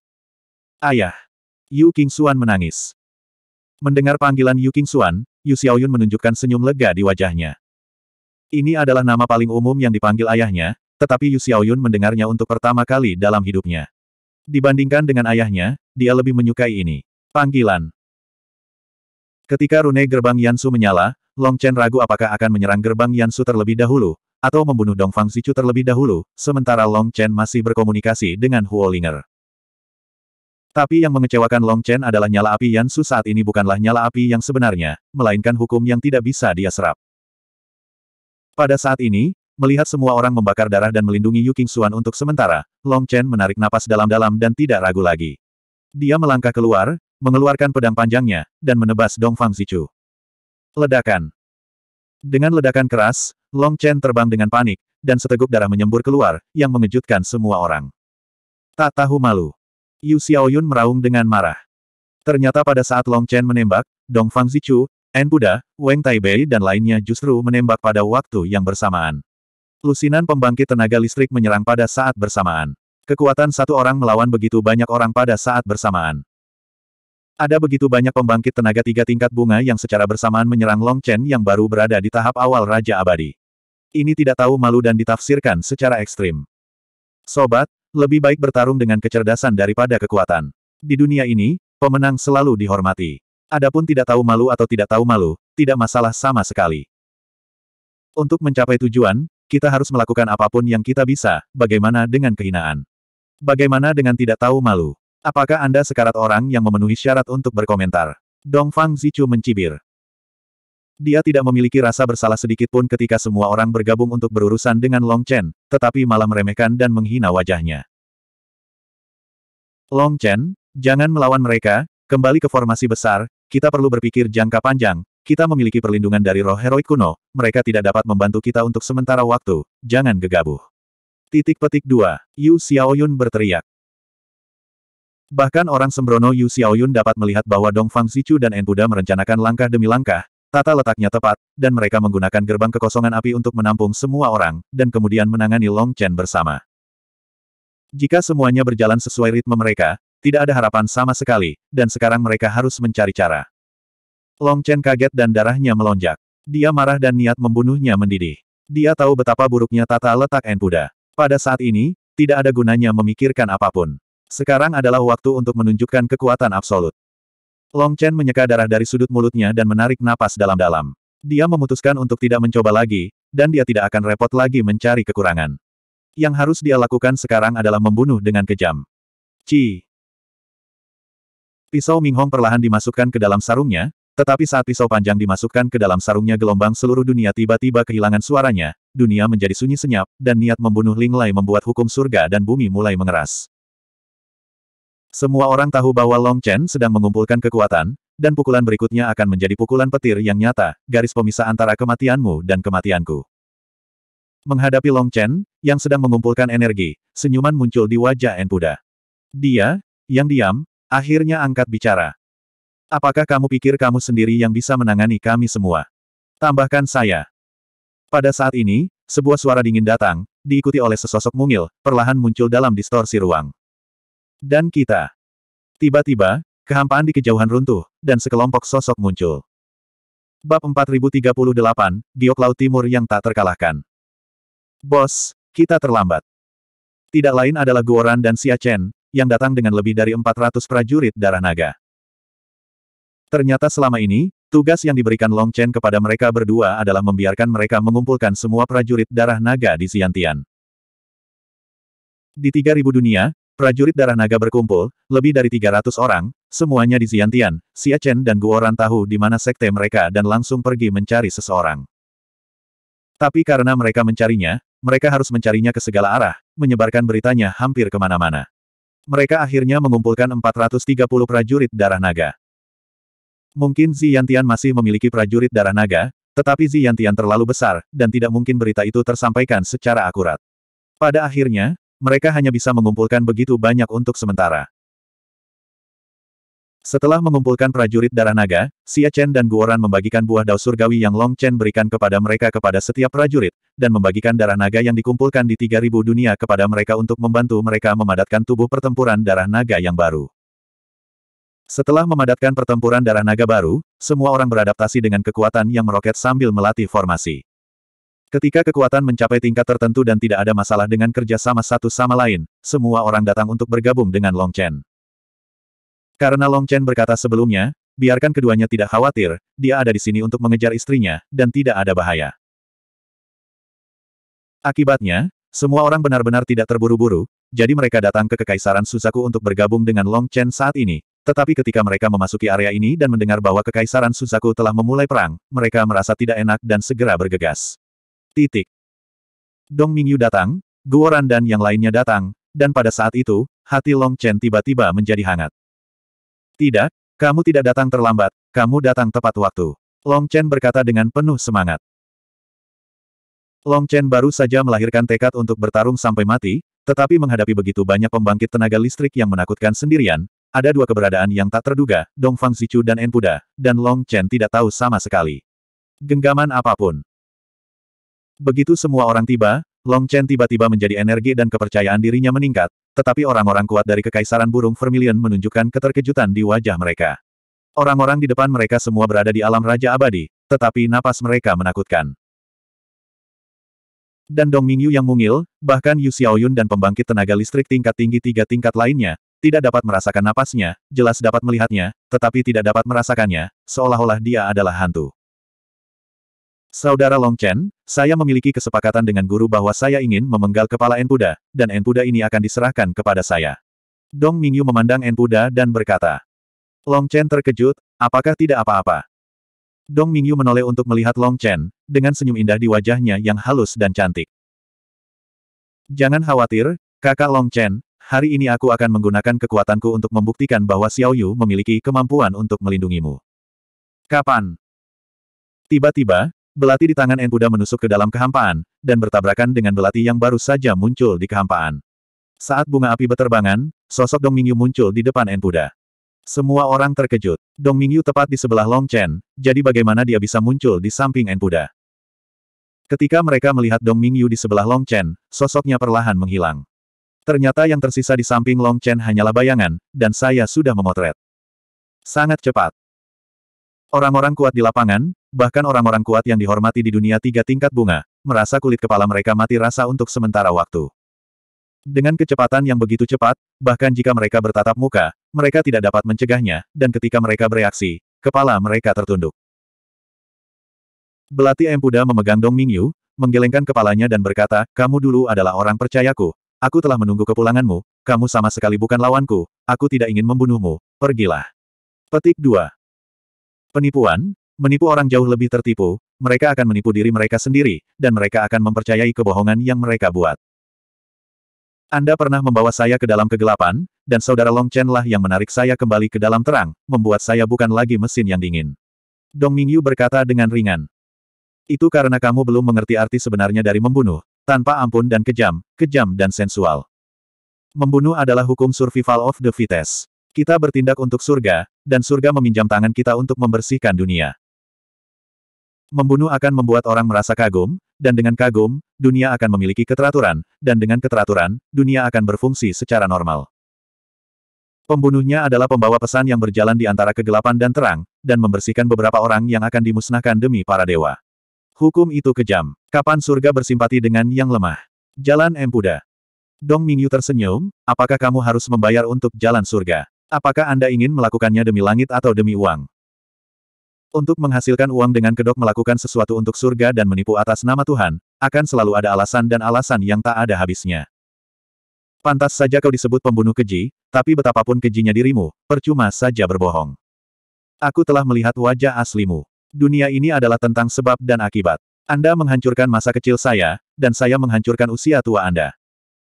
Ayah! Yu Qingxuan menangis. Mendengar panggilan Yu Qingxuan, Yu Xiaoyun menunjukkan senyum lega di wajahnya. Ini adalah nama paling umum yang dipanggil ayahnya, tetapi Yu Xiaoyun mendengarnya untuk pertama kali dalam hidupnya. Dibandingkan dengan ayahnya, dia lebih menyukai ini. Panggilan. Ketika rune gerbang Yansu menyala, Long Chen ragu apakah akan menyerang gerbang Yansu terlebih dahulu, atau membunuh Dong Fang Zichu terlebih dahulu, sementara Long Chen masih berkomunikasi dengan Huo Linger. Tapi yang mengecewakan Long Chen adalah nyala api Yansu saat ini bukanlah nyala api yang sebenarnya, melainkan hukum yang tidak bisa dia serap. Pada saat ini, melihat semua orang membakar darah dan melindungi Yu Qingxuan untuk sementara, Long Chen menarik napas dalam-dalam dan tidak ragu lagi. Dia melangkah keluar, mengeluarkan pedang panjangnya, dan menebas Dong Fang Zichu. Ledakan. Dengan ledakan keras, Long Chen terbang dengan panik, dan seteguk darah menyembur keluar, yang mengejutkan semua orang. Tak tahu malu. Yu Xiaoyun meraung dengan marah. Ternyata pada saat Long Chen menembak, Dong Fang Zichu, En Buddha, Weng Taibei dan lainnya justru menembak pada waktu yang bersamaan. Lusinan pembangkit tenaga listrik menyerang pada saat bersamaan. Kekuatan satu orang melawan begitu banyak orang pada saat bersamaan. Ada begitu banyak pembangkit tenaga tiga tingkat bunga yang secara bersamaan menyerang Long Chen yang baru berada di tahap awal Raja Abadi. Ini tidak tahu malu dan ditafsirkan secara ekstrim. Sobat, lebih baik bertarung dengan kecerdasan daripada kekuatan. Di dunia ini, pemenang selalu dihormati. Adapun tidak tahu malu atau tidak tahu malu, tidak masalah sama sekali. Untuk mencapai tujuan, kita harus melakukan apa pun yang kita bisa, bagaimana dengan kehinaan? Bagaimana dengan tidak tahu malu? Apakah Anda sekarat orang yang memenuhi syarat untuk berkomentar? Dongfang Zichu mencibir. Dia tidak memiliki rasa bersalah sedikit pun ketika semua orang bergabung untuk berurusan dengan Long Chen, tetapi malah meremehkan dan menghina wajahnya. Long Chen, jangan melawan mereka, kembali ke formasi besar, kita perlu berpikir jangka panjang, kita memiliki perlindungan dari roh heroik kuno, mereka tidak dapat membantu kita untuk sementara waktu, jangan gegabah. Titik petik 2. Yu Xiaoyun berteriak. Bahkan orang sembrono Yu Xiaoyun dapat melihat bahwa Dong Fang Zichu dan Enpuda merencanakan langkah demi langkah, Tata letaknya tepat, dan mereka menggunakan gerbang kekosongan api untuk menampung semua orang, dan kemudian menangani Long Chen bersama. Jika semuanya berjalan sesuai ritme mereka, tidak ada harapan sama sekali, dan sekarang mereka harus mencari cara. Long Chen kaget dan darahnya melonjak. Dia marah dan niat membunuhnya mendidih. Dia tahu betapa buruknya tata letak Enpuda. Pada saat ini, tidak ada gunanya memikirkan apa pun. Sekarang adalah waktu untuk menunjukkan kekuatan absolut. Long Chen menyeka darah dari sudut mulutnya dan menarik napas dalam-dalam. Dia memutuskan untuk tidak mencoba lagi, dan dia tidak akan repot lagi mencari kekurangan. Yang harus dia lakukan sekarang adalah membunuh dengan kejam. Ci. Pisau Minghong perlahan dimasukkan ke dalam sarungnya, tetapi saat pisau panjang dimasukkan ke dalam sarungnya gelombang seluruh dunia tiba-tiba kehilangan suaranya, dunia menjadi sunyi senyap, dan niat membunuh Ling Lai membuat hukum surga dan bumi mulai mengeras. Semua orang tahu bahwa Long Chen sedang mengumpulkan kekuatan, dan pukulan berikutnya akan menjadi pukulan petir yang nyata, garis pemisah antara kematianmu dan kematianku. Menghadapi Long Chen, yang sedang mengumpulkan energi, senyuman muncul di wajah Enpuda. Dia, yang diam, akhirnya angkat bicara. Apakah kamu pikir kamu sendiri yang bisa menangani kami semua? Tambahkan saya. Pada saat ini, sebuah suara dingin datang, diikuti oleh sesosok mungil, perlahan muncul dalam distorsi ruang. Dan kita. Tiba-tiba, kehampaan di kejauhan runtuh, dan sekelompok sosok muncul. Bab 4038, Giok Laut Timur yang tak terkalahkan. Bos, kita terlambat. Tidak lain adalah Guoran dan Xia Chen, yang datang dengan lebih dari 400 prajurit darah naga. Ternyata selama ini, tugas yang diberikan Long Chen kepada mereka berdua adalah membiarkan mereka mengumpulkan semua prajurit darah naga di Xiantian. Di 3000 dunia, Prajurit darah naga berkumpul, lebih dari 300 orang, semuanya di Xiantian, Xia Chen dan Guoran tahu di mana sekte mereka dan langsung pergi mencari seseorang. Tapi karena mereka mencarinya, mereka harus mencarinya ke segala arah, menyebarkan beritanya hampir ke mana-mana. Mereka akhirnya mengumpulkan 430 prajurit darah naga. Mungkin Xiantian masih memiliki prajurit darah naga, tetapi Xiantian terlalu besar, dan tidak mungkin berita itu tersampaikan secara akurat. Pada akhirnya, mereka hanya bisa mengumpulkan begitu banyak untuk sementara. Setelah mengumpulkan prajurit darah naga, Xia Chen dan Guoran membagikan buah dao surgawi yang Long Chen berikan kepada mereka kepada setiap prajurit, dan membagikan darah naga yang dikumpulkan di 3000 dunia kepada mereka untuk membantu mereka memadatkan tubuh pertempuran darah naga yang baru. Setelah memadatkan pertempuran darah naga baru, semua orang beradaptasi dengan kekuatan yang meroket sambil melatih formasi. Ketika kekuatan mencapai tingkat tertentu dan tidak ada masalah dengan kerja sama satu sama lain, semua orang datang untuk bergabung dengan Long Chen. Karena Long Chen berkata sebelumnya, biarkan keduanya tidak khawatir, dia ada di sini untuk mengejar istrinya, dan tidak ada bahaya. Akibatnya, semua orang benar-benar tidak terburu-buru, jadi mereka datang ke Kekaisaran Susaku untuk bergabung dengan Long Chen saat ini, tetapi ketika mereka memasuki area ini dan mendengar bahwa Kekaisaran Susaku telah memulai perang, mereka merasa tidak enak dan segera bergegas. Titik. Dong Mingyu datang, Guoran dan yang lainnya datang, dan pada saat itu, hati Long Chen tiba-tiba menjadi hangat. Tidak, kamu tidak datang terlambat, kamu datang tepat waktu. Long Chen berkata dengan penuh semangat. Long Chen baru saja melahirkan tekad untuk bertarung sampai mati, tetapi menghadapi begitu banyak pembangkit tenaga listrik yang menakutkan sendirian, ada dua keberadaan yang tak terduga, Dong Fang Zichu dan Enpuda, dan Long Chen tidak tahu sama sekali. Genggaman apa pun. Begitu semua orang tiba, Long Chen tiba-tiba menjadi energi dan kepercayaan dirinya meningkat, tetapi orang-orang kuat dari Kekaisaran Burung Vermilion menunjukkan keterkejutan di wajah mereka. Orang-orang di depan mereka semua berada di alam Raja Abadi, tetapi napas mereka menakutkan. Dan Dong Mingyu yang mungil, bahkan Yu Xiaoyun dan pembangkit tenaga listrik tingkat tinggi tiga tingkat lainnya, tidak dapat merasakan napasnya, jelas dapat melihatnya, tetapi tidak dapat merasakannya, seolah-olah dia adalah hantu. Saudara Long Chen, saya memiliki kesepakatan dengan guru bahwa saya ingin memenggal kepala Enpuda, dan Enpuda ini akan diserahkan kepada saya. Dong Mingyu memandang Enpuda dan berkata. Long Chen terkejut, apakah tidak apa-apa? Dong Mingyu menoleh untuk melihat Long Chen, dengan senyum indah di wajahnya yang halus dan cantik. Jangan khawatir, kakak Long Chen, hari ini aku akan menggunakan kekuatanku untuk membuktikan bahwa Xiao Yu memiliki kemampuan untuk melindungimu. Kapan? Tiba-tiba, Belati di tangan Enpuda menusuk ke dalam kehampaan, dan bertabrakan dengan belati yang baru saja muncul di kehampaan. Saat bunga api beterbangan, sosok Dong Mingyu muncul di depan Enpuda. Semua orang terkejut. Dong Mingyu tepat di sebelah Long Chen, jadi bagaimana dia bisa muncul di samping Enpuda? Ketika mereka melihat Dong Mingyu di sebelah Long Chen, sosoknya perlahan menghilang. Ternyata yang tersisa di samping Long Chen hanyalah bayangan, dan saya sudah memotret. Sangat cepat. Orang-orang kuat di lapangan, Bahkan orang-orang kuat yang dihormati di dunia tiga tingkat bunga, merasa kulit kepala mereka mati rasa untuk sementara waktu. Dengan kecepatan yang begitu cepat, bahkan jika mereka bertatap muka, mereka tidak dapat mencegahnya, dan ketika mereka bereaksi, kepala mereka tertunduk. Belati Empuda memegang Dong Mingyu, menggelengkan kepalanya dan berkata, kamu dulu adalah orang percayaku, aku telah menunggu kepulanganmu, kamu sama sekali bukan lawanku, aku tidak ingin membunuhmu, pergilah. Petik 2. Penipuan, Menipu orang jauh lebih tertipu, mereka akan menipu diri mereka sendiri, dan mereka akan mempercayai kebohongan yang mereka buat. Anda pernah membawa saya ke dalam kegelapan, dan saudara Long Chen lah yang menarik saya kembali ke dalam terang, membuat saya bukan lagi mesin yang dingin. Dong Mingyu berkata dengan ringan. Itu karena kamu belum mengerti arti sebenarnya dari membunuh, tanpa ampun dan kejam, kejam dan sensual. Membunuh adalah hukum survival of the fittest. Kita bertindak untuk surga, dan surga meminjam tangan kita untuk membersihkan dunia. Membunuh akan membuat orang merasa kagum, dan dengan kagum, dunia akan memiliki keteraturan, dan dengan keteraturan, dunia akan berfungsi secara normal. Pembunuhnya adalah pembawa pesan yang berjalan di antara kegelapan dan terang, dan membersihkan beberapa orang yang akan dimusnahkan demi para dewa. Hukum itu kejam. Kapan surga bersimpati dengan yang lemah? Jalan Empuda. Dong Mingyu tersenyum, apakah kamu harus membayar untuk jalan surga? Apakah Anda ingin melakukannya demi langit atau demi uang? Untuk menghasilkan uang dengan kedok melakukan sesuatu untuk surga dan menipu atas nama Tuhan, akan selalu ada alasan dan alasan yang tak ada habisnya. Pantas saja kau disebut pembunuh keji, tapi betapapun kejinya dirimu, percuma saja berbohong. Aku telah melihat wajah aslimu. Dunia ini adalah tentang sebab dan akibat. Anda menghancurkan masa kecil saya, dan saya menghancurkan usia tua Anda.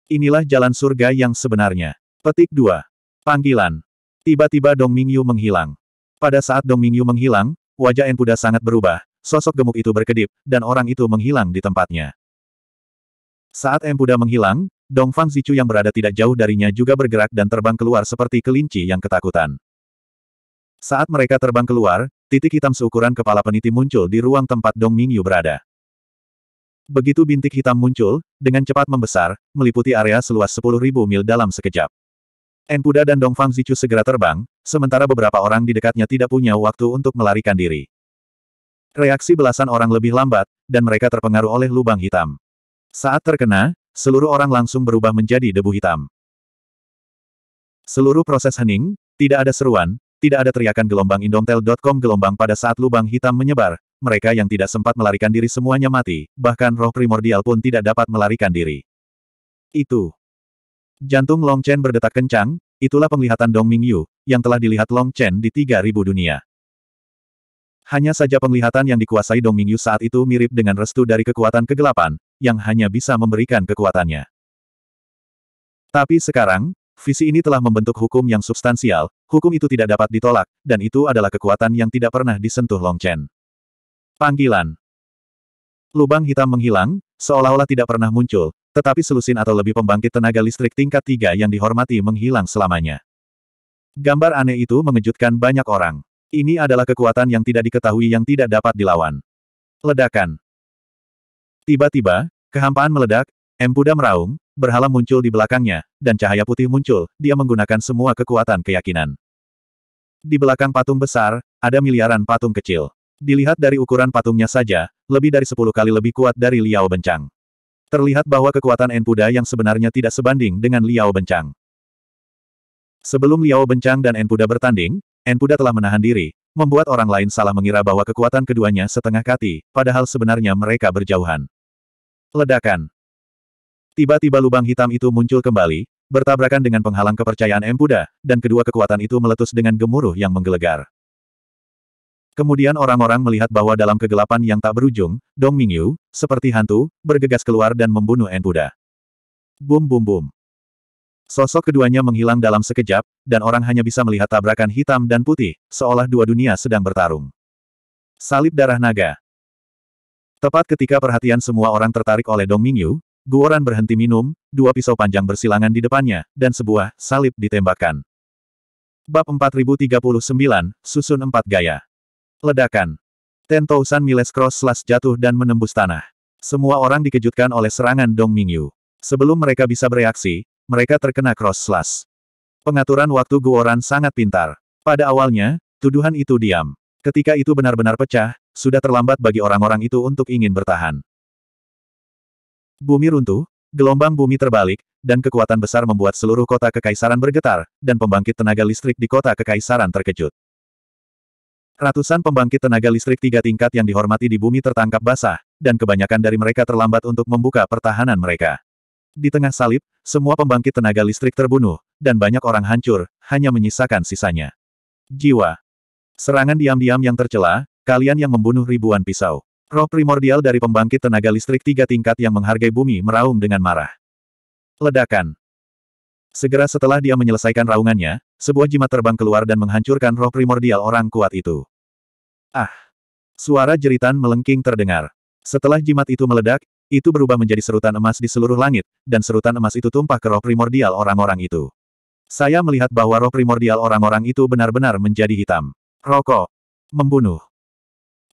Inilah jalan surga yang sebenarnya. Petik 2. Panggilan. Tiba-tiba Dong Mingyu menghilang. Pada saat Dong Mingyu menghilang, Wajah Enpuda sangat berubah, sosok gemuk itu berkedip, dan orang itu menghilang di tempatnya. Saat Empuda menghilang, Dong Fang Zichu yang berada tidak jauh darinya juga bergerak dan terbang keluar seperti kelinci yang ketakutan. Saat mereka terbang keluar, titik hitam seukuran kepala peniti muncul di ruang tempat Dong Mingyu berada. Begitu bintik hitam muncul, dengan cepat membesar, meliputi area seluas 10.000 mil dalam sekejap. Enpuda dan Dong Fang Zichu segera terbang, sementara beberapa orang di dekatnya tidak punya waktu untuk melarikan diri. Reaksi belasan orang lebih lambat, dan mereka terpengaruh oleh lubang hitam. Saat terkena, seluruh orang langsung berubah menjadi debu hitam. Seluruh proses hening, tidak ada seruan, tidak ada teriakan gelombang indomtel.com gelombang pada saat lubang hitam menyebar, mereka yang tidak sempat melarikan diri semuanya mati, bahkan roh primordial pun tidak dapat melarikan diri. Itu. Jantung Long Chen berdetak kencang, itulah penglihatan Dong Mingyu, yang telah dilihat Long Chen di 3000 dunia. Hanya saja penglihatan yang dikuasai Dong Mingyu saat itu mirip dengan restu dari kekuatan kegelapan, yang hanya bisa memberikan kekuatannya. Tapi sekarang, visi ini telah membentuk hukum yang substansial, hukum itu tidak dapat ditolak, dan itu adalah kekuatan yang tidak pernah disentuh Long Chen. Panggilan Lubang hitam menghilang, seolah-olah tidak pernah muncul, tetapi selusin atau lebih pembangkit tenaga listrik tingkat tiga yang dihormati menghilang selamanya. Gambar aneh itu mengejutkan banyak orang. Ini adalah kekuatan yang tidak diketahui yang tidak dapat dilawan. Ledakan. Tiba-tiba, kehampaan meledak, Empuda meraung, berhala muncul di belakangnya, dan cahaya putih muncul, dia menggunakan semua kekuatan keyakinan. Di belakang patung besar, ada miliaran patung kecil. Dilihat dari ukuran patungnya saja, lebih dari sepuluh kali lebih kuat dari Liao Bencang. Terlihat bahwa kekuatan Empuda yang sebenarnya tidak sebanding dengan Liao Bencang. Sebelum Liao Bencang dan Enpuda bertanding, Enpuda telah menahan diri, membuat orang lain salah mengira bahwa kekuatan keduanya setengah kati, padahal sebenarnya mereka berjauhan. Ledakan. Tiba-tiba lubang hitam itu muncul kembali, bertabrakan dengan penghalang kepercayaan Empuda, dan kedua kekuatan itu meletus dengan gemuruh yang menggelegar. Kemudian orang-orang melihat bahwa dalam kegelapan yang tak berujung, Dong Mingyu, seperti hantu, bergegas keluar dan membunuh Enpuda. Bum bum bum. Sosok keduanya menghilang dalam sekejap, dan orang hanya bisa melihat tabrakan hitam dan putih, seolah dua dunia sedang bertarung. Salib darah naga. Tepat ketika perhatian semua orang tertarik oleh Dong Mingyu, Guoran berhenti minum, dua pisau panjang bersilangan di depannya, dan sebuah salib ditembakkan. Bab 4039, Susun Empat Gaya Ledakan. Ten Thousand Miles Cross Slash jatuh dan menembus tanah. Semua orang dikejutkan oleh serangan Dong Mingyu. Sebelum mereka bisa bereaksi, mereka terkena Cross Slash. Pengaturan waktu Guoran sangat pintar. Pada awalnya, tuduhan itu diam. Ketika itu benar-benar pecah, sudah terlambat bagi orang-orang itu untuk ingin bertahan. Bumi runtuh, gelombang bumi terbalik, dan kekuatan besar membuat seluruh kota kekaisaran bergetar, dan pembangkit tenaga listrik di kota kekaisaran terkejut. Ratusan pembangkit tenaga listrik tiga tingkat yang dihormati di bumi tertangkap basah, dan kebanyakan dari mereka terlambat untuk membuka pertahanan mereka. Di tengah salib, semua pembangkit tenaga listrik terbunuh, dan banyak orang hancur, hanya menyisakan sisanya. Jiwa. Serangan diam-diam yang tercela, kalian yang membunuh ribuan pisau. Roh primordial dari pembangkit tenaga listrik tiga tingkat yang menghargai bumi meraung dengan marah. Ledakan. Segera setelah dia menyelesaikan raungannya, sebuah jimat terbang keluar dan menghancurkan roh primordial orang kuat itu. Ah! Suara jeritan melengking terdengar. Setelah jimat itu meledak, itu berubah menjadi serutan emas di seluruh langit, dan serutan emas itu tumpah ke roh primordial orang-orang itu. Saya melihat bahwa roh primordial orang-orang itu benar-benar menjadi hitam. Rokok. Membunuh.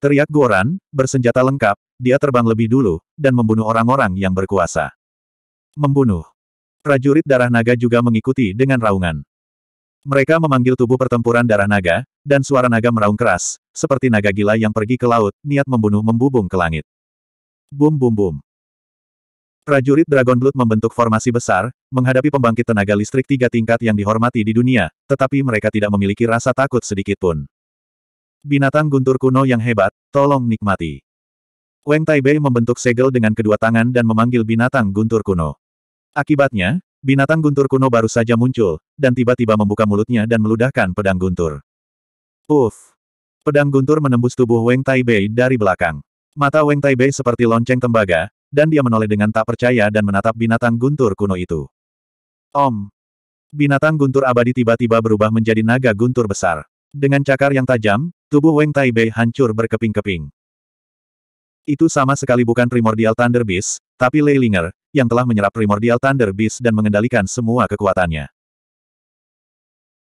Teriak Goran, bersenjata lengkap, dia terbang lebih dulu, dan membunuh orang-orang yang berkuasa. Membunuh. Prajurit darah naga juga mengikuti dengan raungan. Mereka memanggil tubuh pertempuran darah naga, dan suara naga meraung keras, seperti naga gila yang pergi ke laut, niat membunuh membubung ke langit. Bum bum bum. Prajurit Dragon Blood membentuk formasi besar, menghadapi pembangkit tenaga listrik tiga tingkat yang dihormati di dunia, tetapi mereka tidak memiliki rasa takut sedikit pun. Binatang guntur kuno yang hebat, tolong nikmati. Weng Taibei membentuk segel dengan kedua tangan dan memanggil binatang guntur kuno. Akibatnya, Binatang guntur kuno baru saja muncul, dan tiba-tiba membuka mulutnya dan meludahkan pedang guntur. Uff! Pedang guntur menembus tubuh Weng Taibei dari belakang. Mata Weng Taibei seperti lonceng tembaga, dan dia menoleh dengan tak percaya dan menatap binatang guntur kuno itu. Om! Binatang guntur abadi tiba-tiba berubah menjadi naga guntur besar. Dengan cakar yang tajam, tubuh Weng Taibei hancur berkeping-keping. Itu sama sekali bukan primordial Thunder Beast, tapi Leilinger, yang telah menyerap primordial Thunder Beast dan mengendalikan semua kekuatannya.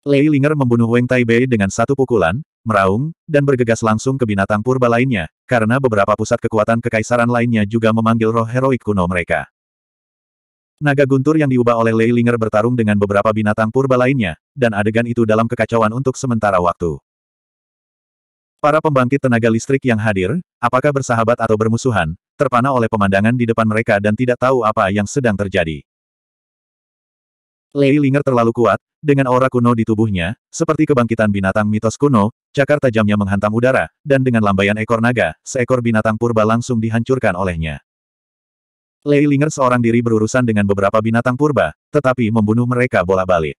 Lei Linger membunuh Weng Taibei dengan satu pukulan, meraung, dan bergegas langsung ke binatang purba lainnya, karena beberapa pusat kekuatan kekaisaran lainnya juga memanggil roh heroik kuno mereka. Naga guntur yang diubah oleh Lei Linger bertarung dengan beberapa binatang purba lainnya, dan adegan itu dalam kekacauan untuk sementara waktu. Para pembangkit tenaga listrik yang hadir, apakah bersahabat atau bermusuhan, terpana oleh pemandangan di depan mereka dan tidak tahu apa yang sedang terjadi. Lei Linger terlalu kuat, dengan aura kuno di tubuhnya, seperti kebangkitan binatang mitos kuno, cakar tajamnya menghantam udara, dan dengan lambaian ekor naga, seekor binatang purba langsung dihancurkan olehnya. Lei Linger seorang diri berurusan dengan beberapa binatang purba, tetapi membunuh mereka bola-balik.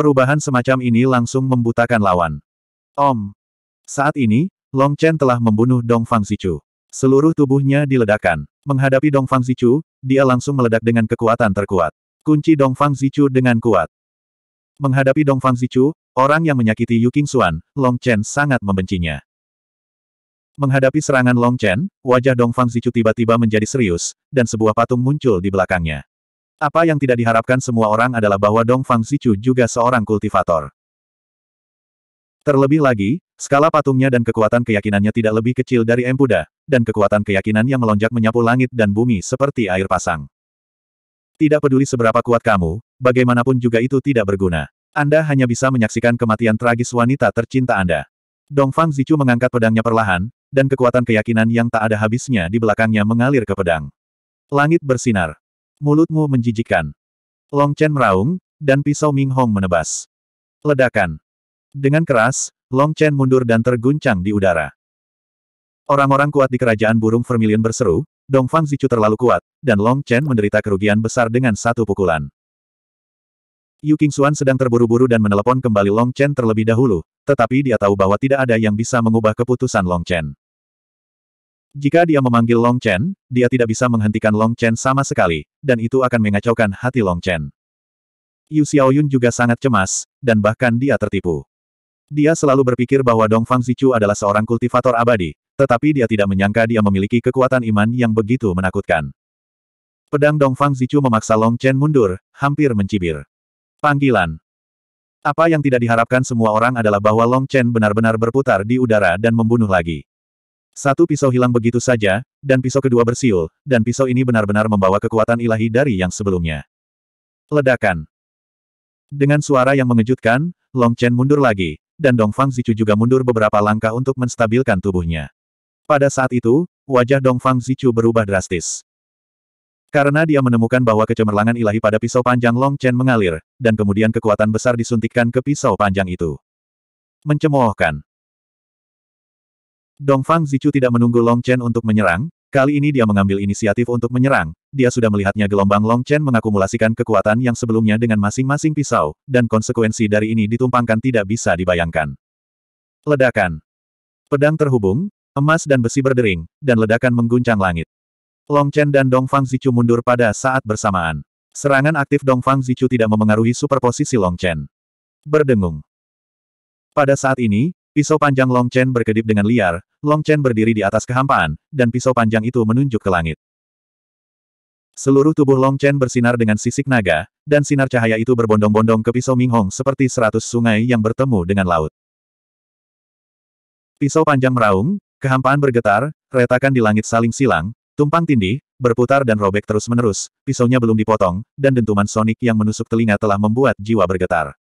Perubahan semacam ini langsung membutakan lawan. Om. Saat ini, Long Chen telah membunuh Dong Fang Zichu. Seluruh tubuhnya diledakkan. Menghadapi Dong Fang Zichu, dia langsung meledak dengan kekuatan terkuat. Kunci Dong Fang Zichu dengan kuat. Menghadapi Dong Fang Zichu, orang yang menyakiti Yu Xuan, Long Chen sangat membencinya. Menghadapi serangan Long Chen, wajah Dong Fang Zichu tiba-tiba menjadi serius, dan sebuah patung muncul di belakangnya. Apa yang tidak diharapkan semua orang adalah bahwa Dong Fang Zichu juga seorang kultivator. Terlebih lagi, skala patungnya dan kekuatan keyakinannya tidak lebih kecil dari Empuda, dan kekuatan keyakinan yang melonjak menyapu langit dan bumi seperti air pasang. Tidak peduli seberapa kuat kamu, bagaimanapun juga itu tidak berguna. Anda hanya bisa menyaksikan kematian tragis wanita tercinta Anda. Dongfang Zichu mengangkat pedangnya perlahan, dan kekuatan keyakinan yang tak ada habisnya di belakangnya mengalir ke pedang. Langit bersinar. Mulutmu menjijikkan. Long Chen meraung, dan pisau Ming Hong menebas. Ledakan. Dengan keras, Long Chen mundur dan terguncang di udara. Orang-orang kuat di kerajaan burung vermilion berseru, Dongfang Zichu terlalu kuat, dan Long Chen menderita kerugian besar dengan satu pukulan. Yu Qingxuan sedang terburu-buru dan menelepon kembali Long Chen terlebih dahulu, tetapi dia tahu bahwa tidak ada yang bisa mengubah keputusan Long Chen. Jika dia memanggil Long Chen, dia tidak bisa menghentikan Long Chen sama sekali, dan itu akan mengacaukan hati Long Chen. Yu Xiaoyun juga sangat cemas, dan bahkan dia tertipu. Dia selalu berpikir bahwa Dongfang Zichu adalah seorang kultivator abadi, tetapi dia tidak menyangka dia memiliki kekuatan iman yang begitu menakutkan. Pedang Dongfang Zichu memaksa Long Chen mundur, hampir mencibir. Panggilan. Apa yang tidak diharapkan semua orang adalah bahwa Long Chen benar-benar berputar di udara dan membunuh lagi. Satu pisau hilang begitu saja, dan pisau kedua bersiul, dan pisau ini benar-benar membawa kekuatan ilahi dari yang sebelumnya. Ledakan. Dengan suara yang mengejutkan, Long Chen mundur lagi, dan Dongfang Zichu juga mundur beberapa langkah untuk menstabilkan tubuhnya. Pada saat itu, wajah Dongfang Zichu berubah drastis. Karena dia menemukan bahwa kecemerlangan ilahi pada pisau panjang Long Chen mengalir, dan kemudian kekuatan besar disuntikkan ke pisau panjang itu. Mencemoohkan. Dongfang Zichu tidak menunggu Long Chen untuk menyerang, kali ini dia mengambil inisiatif untuk menyerang, dia sudah melihatnya gelombang Long Chen mengakumulasikan kekuatan yang sebelumnya dengan masing-masing pisau, dan konsekuensi dari ini ditumpangkan tidak bisa dibayangkan. Ledakan. Pedang terhubung, Emas dan besi berdering, dan ledakan mengguncang langit. Long Chen dan Dong Fang Zichu mundur pada saat bersamaan. Serangan aktif Dong Fang Zichu tidak memengaruhi superposisi Long Chen. Berdengung. Pada saat ini, pisau panjang Long Chen berkedip dengan liar, Long Chen berdiri di atas kehampaan, dan pisau panjang itu menunjuk ke langit. Seluruh tubuh Long Chen bersinar dengan sisik naga, dan sinar cahaya itu berbondong-bondong ke pisau Ming Hong seperti seratus sungai yang bertemu dengan laut. Pisau panjang meraung, Kehampaan bergetar, retakan di langit saling silang, tumpang tindih, berputar dan robek terus-menerus, pisaunya belum dipotong, dan dentuman sonik yang menusuk telinga telah membuat jiwa bergetar.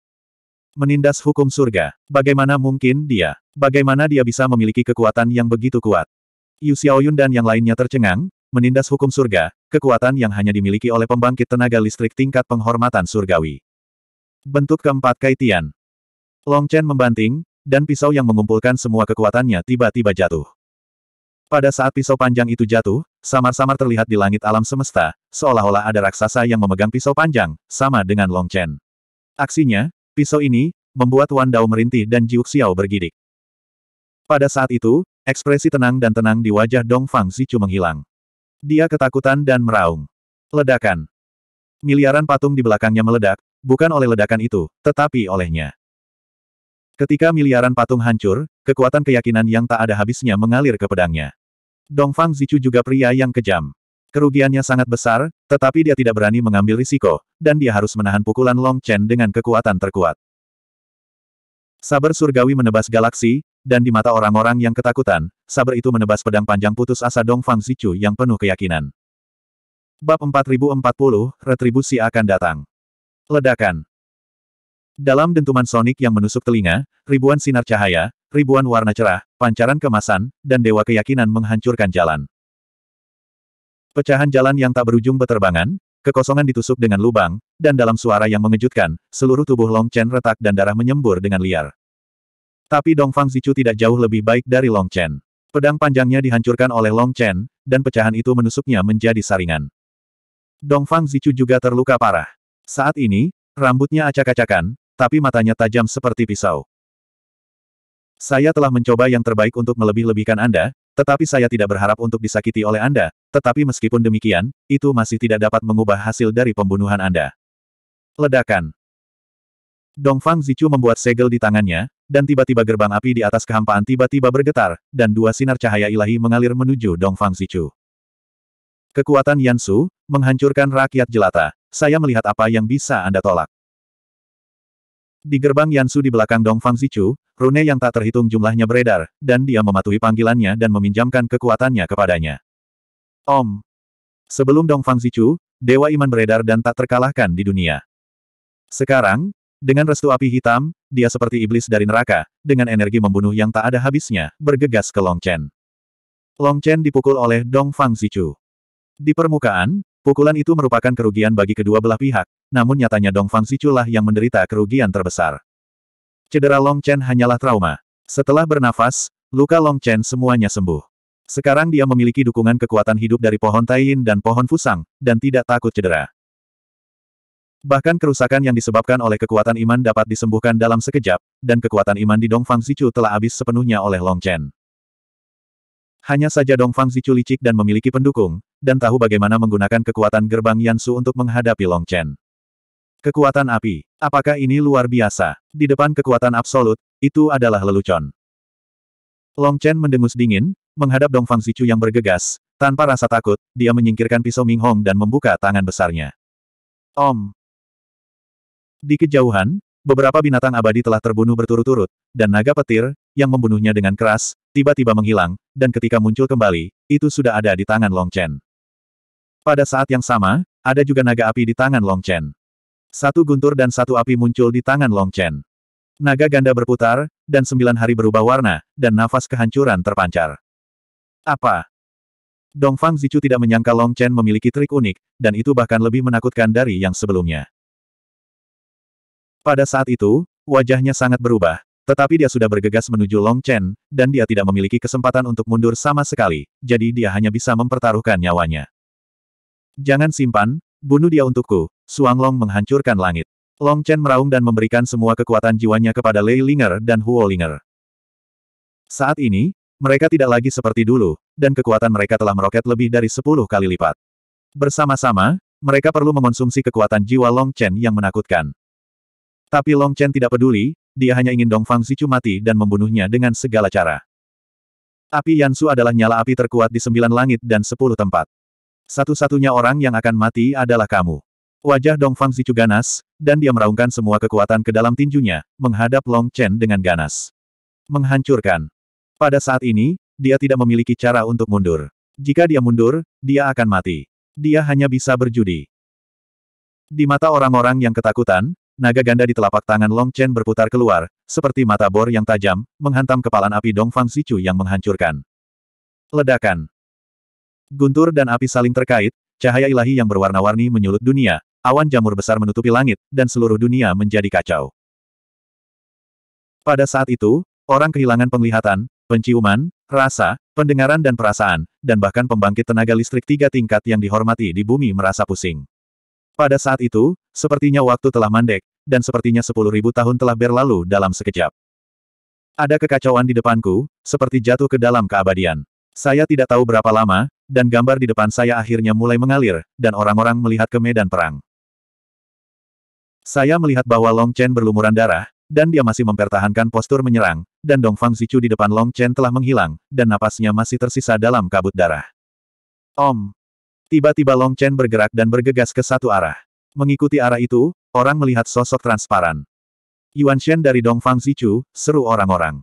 Menindas hukum surga. Bagaimana mungkin dia? Bagaimana dia bisa memiliki kekuatan yang begitu kuat? Yu Xiaoyun dan yang lainnya tercengang, menindas hukum surga, kekuatan yang hanya dimiliki oleh pembangkit tenaga listrik tingkat penghormatan surgawi. Bentuk keempat Kaitian. Long Chen membanting, dan pisau yang mengumpulkan semua kekuatannya tiba-tiba jatuh. Pada saat pisau panjang itu jatuh, samar-samar terlihat di langit alam semesta, seolah-olah ada raksasa yang memegang pisau panjang, sama dengan Long Chen. Aksinya, pisau ini, membuat Wan Dao merintih dan Jiuk Xiao bergidik. Pada saat itu, ekspresi tenang dan tenang di wajah Dong Fang Zichu menghilang. Dia ketakutan dan meraung. Ledakan. Miliaran patung di belakangnya meledak, bukan oleh ledakan itu, tetapi olehnya. Ketika miliaran patung hancur, kekuatan keyakinan yang tak ada habisnya mengalir ke pedangnya. Dongfang Zichu juga pria yang kejam. Kerugiannya sangat besar, tetapi dia tidak berani mengambil risiko, dan dia harus menahan pukulan Long Chen dengan kekuatan terkuat. Saber surgawi menebas galaksi, dan di mata orang-orang yang ketakutan, saber itu menebas pedang panjang putus asa Dongfang Zichu yang penuh keyakinan. Bab 4040, Retribusi akan datang. Ledakan. Dalam dentuman sonik yang menusuk telinga, ribuan sinar cahaya, ribuan warna cerah, pancaran kemasan, dan dewa keyakinan menghancurkan jalan. Pecahan jalan yang tak berujung beterbangan, kekosongan ditusuk dengan lubang, dan dalam suara yang mengejutkan, seluruh tubuh Long Chen retak dan darah menyembur dengan liar. Tapi Dong Fang Zichu tidak jauh lebih baik dari Long Chen. Pedang panjangnya dihancurkan oleh Long Chen, dan pecahan itu menusuknya menjadi saringan. Dong Fang Zichu juga terluka parah. Saat ini, rambutnya acak-acakan, tapi matanya tajam seperti pisau. Saya telah mencoba yang terbaik untuk melebih-lebihkan Anda, tetapi saya tidak berharap untuk disakiti oleh Anda, tetapi meskipun demikian, itu masih tidak dapat mengubah hasil dari pembunuhan Anda. Ledakan. Dongfang Zichu membuat segel di tangannya, dan tiba-tiba gerbang api di atas kehampaan tiba-tiba bergetar, dan dua sinar cahaya ilahi mengalir menuju Dongfang Zichu. Kekuatan Yansu, menghancurkan rakyat jelata. Saya melihat apa yang bisa Anda tolak. Di gerbang Yansu di belakang Dong Fang Zichu, rune yang tak terhitung jumlahnya beredar, dan dia mematuhi panggilannya dan meminjamkan kekuatannya kepadanya. Om. Sebelum Dong Fang Zichu, Dewa Iman beredar dan tak terkalahkan di dunia. Sekarang, dengan restu api hitam, dia seperti iblis dari neraka, dengan energi membunuh yang tak ada habisnya, bergegas ke Long Chen. Long Chen dipukul oleh Dong Fang Zichu. Di permukaan, pukulan itu merupakan kerugian bagi kedua belah pihak, namun nyatanya Dong Fang Zichu lah yang menderita kerugian terbesar. Cedera Long Chen hanyalah trauma. Setelah bernafas, luka Long Chen semuanya sembuh. Sekarang dia memiliki dukungan kekuatan hidup dari pohon Taiyin dan pohon Fusang, dan tidak takut cedera. Bahkan kerusakan yang disebabkan oleh kekuatan iman dapat disembuhkan dalam sekejap, dan kekuatan iman di Dongfang Zichu telah habis sepenuhnya oleh Long Chen. Hanya saja Dongfang Zichu licik dan memiliki pendukung, dan tahu bagaimana menggunakan kekuatan gerbang Yansu untuk menghadapi Long Chen. Kekuatan api. Apakah ini luar biasa? Di depan kekuatan absolut, itu adalah lelucon. Long Chen mendengus dingin, menghadap Dongfang Zichu yang bergegas, tanpa rasa takut, dia menyingkirkan pisau Ming Hong dan membuka tangan besarnya. Om. Di kejauhan, beberapa binatang abadi telah terbunuh berturut-turut, dan naga petir, yang membunuhnya dengan keras, tiba-tiba menghilang, dan ketika muncul kembali, itu sudah ada di tangan Long Chen. Pada saat yang sama, ada juga naga api di tangan Long Chen. Satu guntur dan satu api muncul di tangan Long Chen. Naga ganda berputar, dan sembilan hari berubah warna, dan nafas kehancuran terpancar. Apa? Dongfang Zichu tidak menyangka Long Chen memiliki trik unik, dan itu bahkan lebih menakutkan dari yang sebelumnya. Pada saat itu, wajahnya sangat berubah, tetapi dia sudah bergegas menuju Long Chen, dan dia tidak memiliki kesempatan untuk mundur sama sekali, jadi dia hanya bisa mempertaruhkan nyawanya. Jangan simpan, bunuh dia untukku, Suang Long menghancurkan langit. Long Chen meraung dan memberikan semua kekuatan jiwanya kepada Lei Linger dan Huo Linger. Saat ini, mereka tidak lagi seperti dulu, dan kekuatan mereka telah meroket lebih dari sepuluh kali lipat. Bersama-sama, mereka perlu mengonsumsi kekuatan jiwa Long Chen yang menakutkan. Tapi Long Chen tidak peduli, dia hanya ingin Dongfang Zichu mati dan membunuhnya dengan segala cara. Api Yansu adalah nyala api terkuat di sembilan langit dan sepuluh tempat. Satu-satunya orang yang akan mati adalah kamu. Wajah Dongfang Zichu ganas, dan dia meraungkan semua kekuatan ke dalam tinjunya, menghadap Long Chen dengan ganas. Menghancurkan. Pada saat ini, dia tidak memiliki cara untuk mundur. Jika dia mundur, dia akan mati. Dia hanya bisa berjudi. Di mata orang-orang yang ketakutan, naga ganda di telapak tangan Long Chen berputar keluar, seperti mata bor yang tajam, menghantam kepalan api Dongfang Sichu yang menghancurkan. Ledakan. Guntur dan api saling terkait, cahaya ilahi yang berwarna-warni menyulut dunia, awan jamur besar menutupi langit, dan seluruh dunia menjadi kacau. Pada saat itu, orang kehilangan penglihatan, penciuman, rasa, pendengaran dan perasaan, dan bahkan pembangkit tenaga listrik tiga tingkat yang dihormati di bumi merasa pusing. Pada saat itu, sepertinya waktu telah mandek, dan sepertinya sepuluh ribu tahun telah berlalu dalam sekejap. Ada kekacauan di depanku, seperti jatuh ke dalam keabadian. Saya tidak tahu berapa lama, dan gambar di depan saya akhirnya mulai mengalir, dan orang-orang melihat ke medan perang. Saya melihat bahwa Long Chen berlumuran darah, dan dia masih mempertahankan postur menyerang, dan Dongfang Zichu di depan Long Chen telah menghilang, dan napasnya masih tersisa dalam kabut darah. Om! Tiba-tiba Long Chen bergerak dan bergegas ke satu arah. Mengikuti arah itu, orang melihat sosok transparan. Yuan Shen dari Dongfang Zichu, seru orang-orang.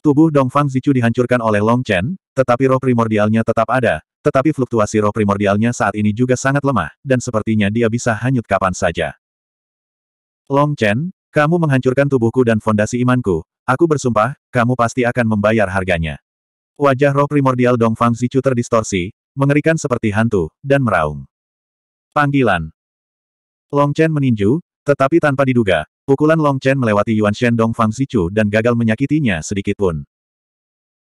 Tubuh Dongfang Zichu dihancurkan oleh Long Chen, tetapi roh primordialnya tetap ada, tetapi fluktuasi roh primordialnya saat ini juga sangat lemah, dan sepertinya dia bisa hanyut kapan saja. Long Chen, kamu menghancurkan tubuhku dan fondasi imanku. Aku bersumpah, kamu pasti akan membayar harganya. Wajah roh primordial Dongfang Zichu terdistorsi, mengerikan seperti hantu, dan meraung. Panggilan. Long Chen meninju, tetapi tanpa diduga, pukulan Long Chen melewati Yuan Shen Dongfang Zichu dan gagal menyakitinya sedikitpun.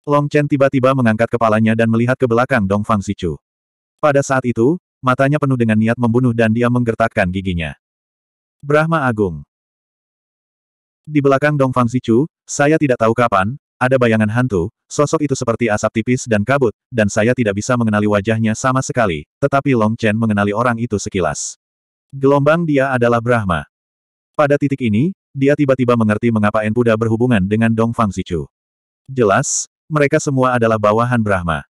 Long Chen tiba-tiba mengangkat kepalanya dan melihat ke belakang Dongfang Zichu. Pada saat itu, matanya penuh dengan niat membunuh dan dia menggertakkan giginya. Brahma Agung. Di belakang Dongfang Zichu, saya tidak tahu kapan, ada bayangan hantu, sosok itu seperti asap tipis dan kabut, dan saya tidak bisa mengenali wajahnya sama sekali, tetapi Long Chen mengenali orang itu sekilas. Gelombang dia adalah Brahma. Pada titik ini, dia tiba-tiba mengerti mengapa Enpuda berhubungan dengan Dongfang Zichu. Jelas, mereka semua adalah bawahan Brahma.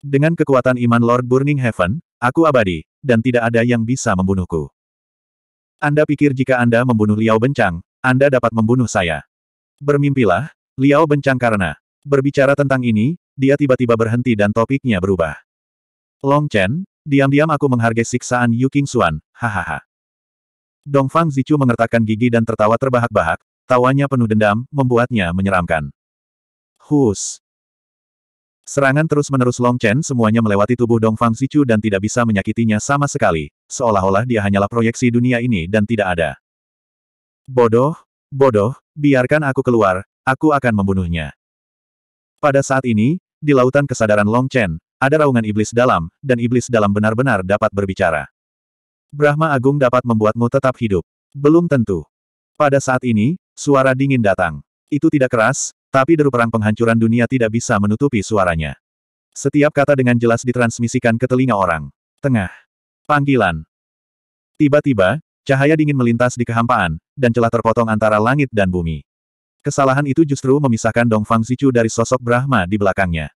Dengan kekuatan iman Lord Burning Heaven, aku abadi, dan tidak ada yang bisa membunuhku. Anda pikir jika Anda membunuh Liao Bencang, Anda dapat membunuh saya. Bermimpilah, Liao Bencang karena berbicara tentang ini, dia tiba-tiba berhenti dan topiknya berubah. Long Chen, diam-diam aku menghargai siksaan Yu King Xuan, hahaha. Dongfang Zichu mengertakkan gigi dan tertawa terbahak-bahak, tawanya penuh dendam, membuatnya menyeramkan. Hus. Serangan terus-menerus Long Chen semuanya melewati tubuh Dongfang Zichu dan tidak bisa menyakitinya sama sekali, seolah-olah dia hanyalah proyeksi dunia ini dan tidak ada. Bodoh, bodoh, biarkan aku keluar, aku akan membunuhnya. Pada saat ini, di lautan kesadaran Long Chen, ada raungan iblis dalam, dan iblis dalam benar-benar dapat berbicara. Brahma Agung dapat membuatmu tetap hidup. Belum tentu. Pada saat ini, suara dingin datang. Itu tidak keras, tapi deru perang penghancuran dunia tidak bisa menutupi suaranya. Setiap kata dengan jelas ditransmisikan ke telinga orang. Tengah. Panggilan. Tiba-tiba, cahaya dingin melintas di kehampaan, dan celah terpotong antara langit dan bumi. Kesalahan itu justru memisahkan Dong Fang Zichu dari sosok Brahma di belakangnya.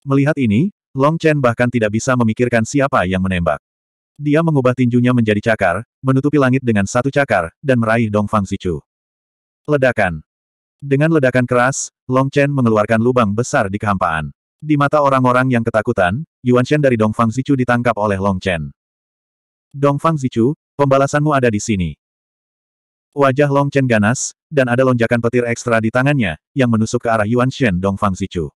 Melihat ini, Long Chen bahkan tidak bisa memikirkan siapa yang menembak. Dia mengubah tinjunya menjadi cakar, menutupi langit dengan satu cakar, dan meraih Dong Fang Zichu. Ledakan. Dengan ledakan keras, Long Chen mengeluarkan lubang besar di kehampaan. Di mata orang-orang yang ketakutan, Yuan Shen dari Dong Fang Zichu ditangkap oleh Long Chen. Dong Fang Zichu, pembalasanmu ada di sini. Wajah Long Chen ganas, dan ada lonjakan petir ekstra di tangannya, yang menusuk ke arah Yuan Shen Dong Fang Zichu.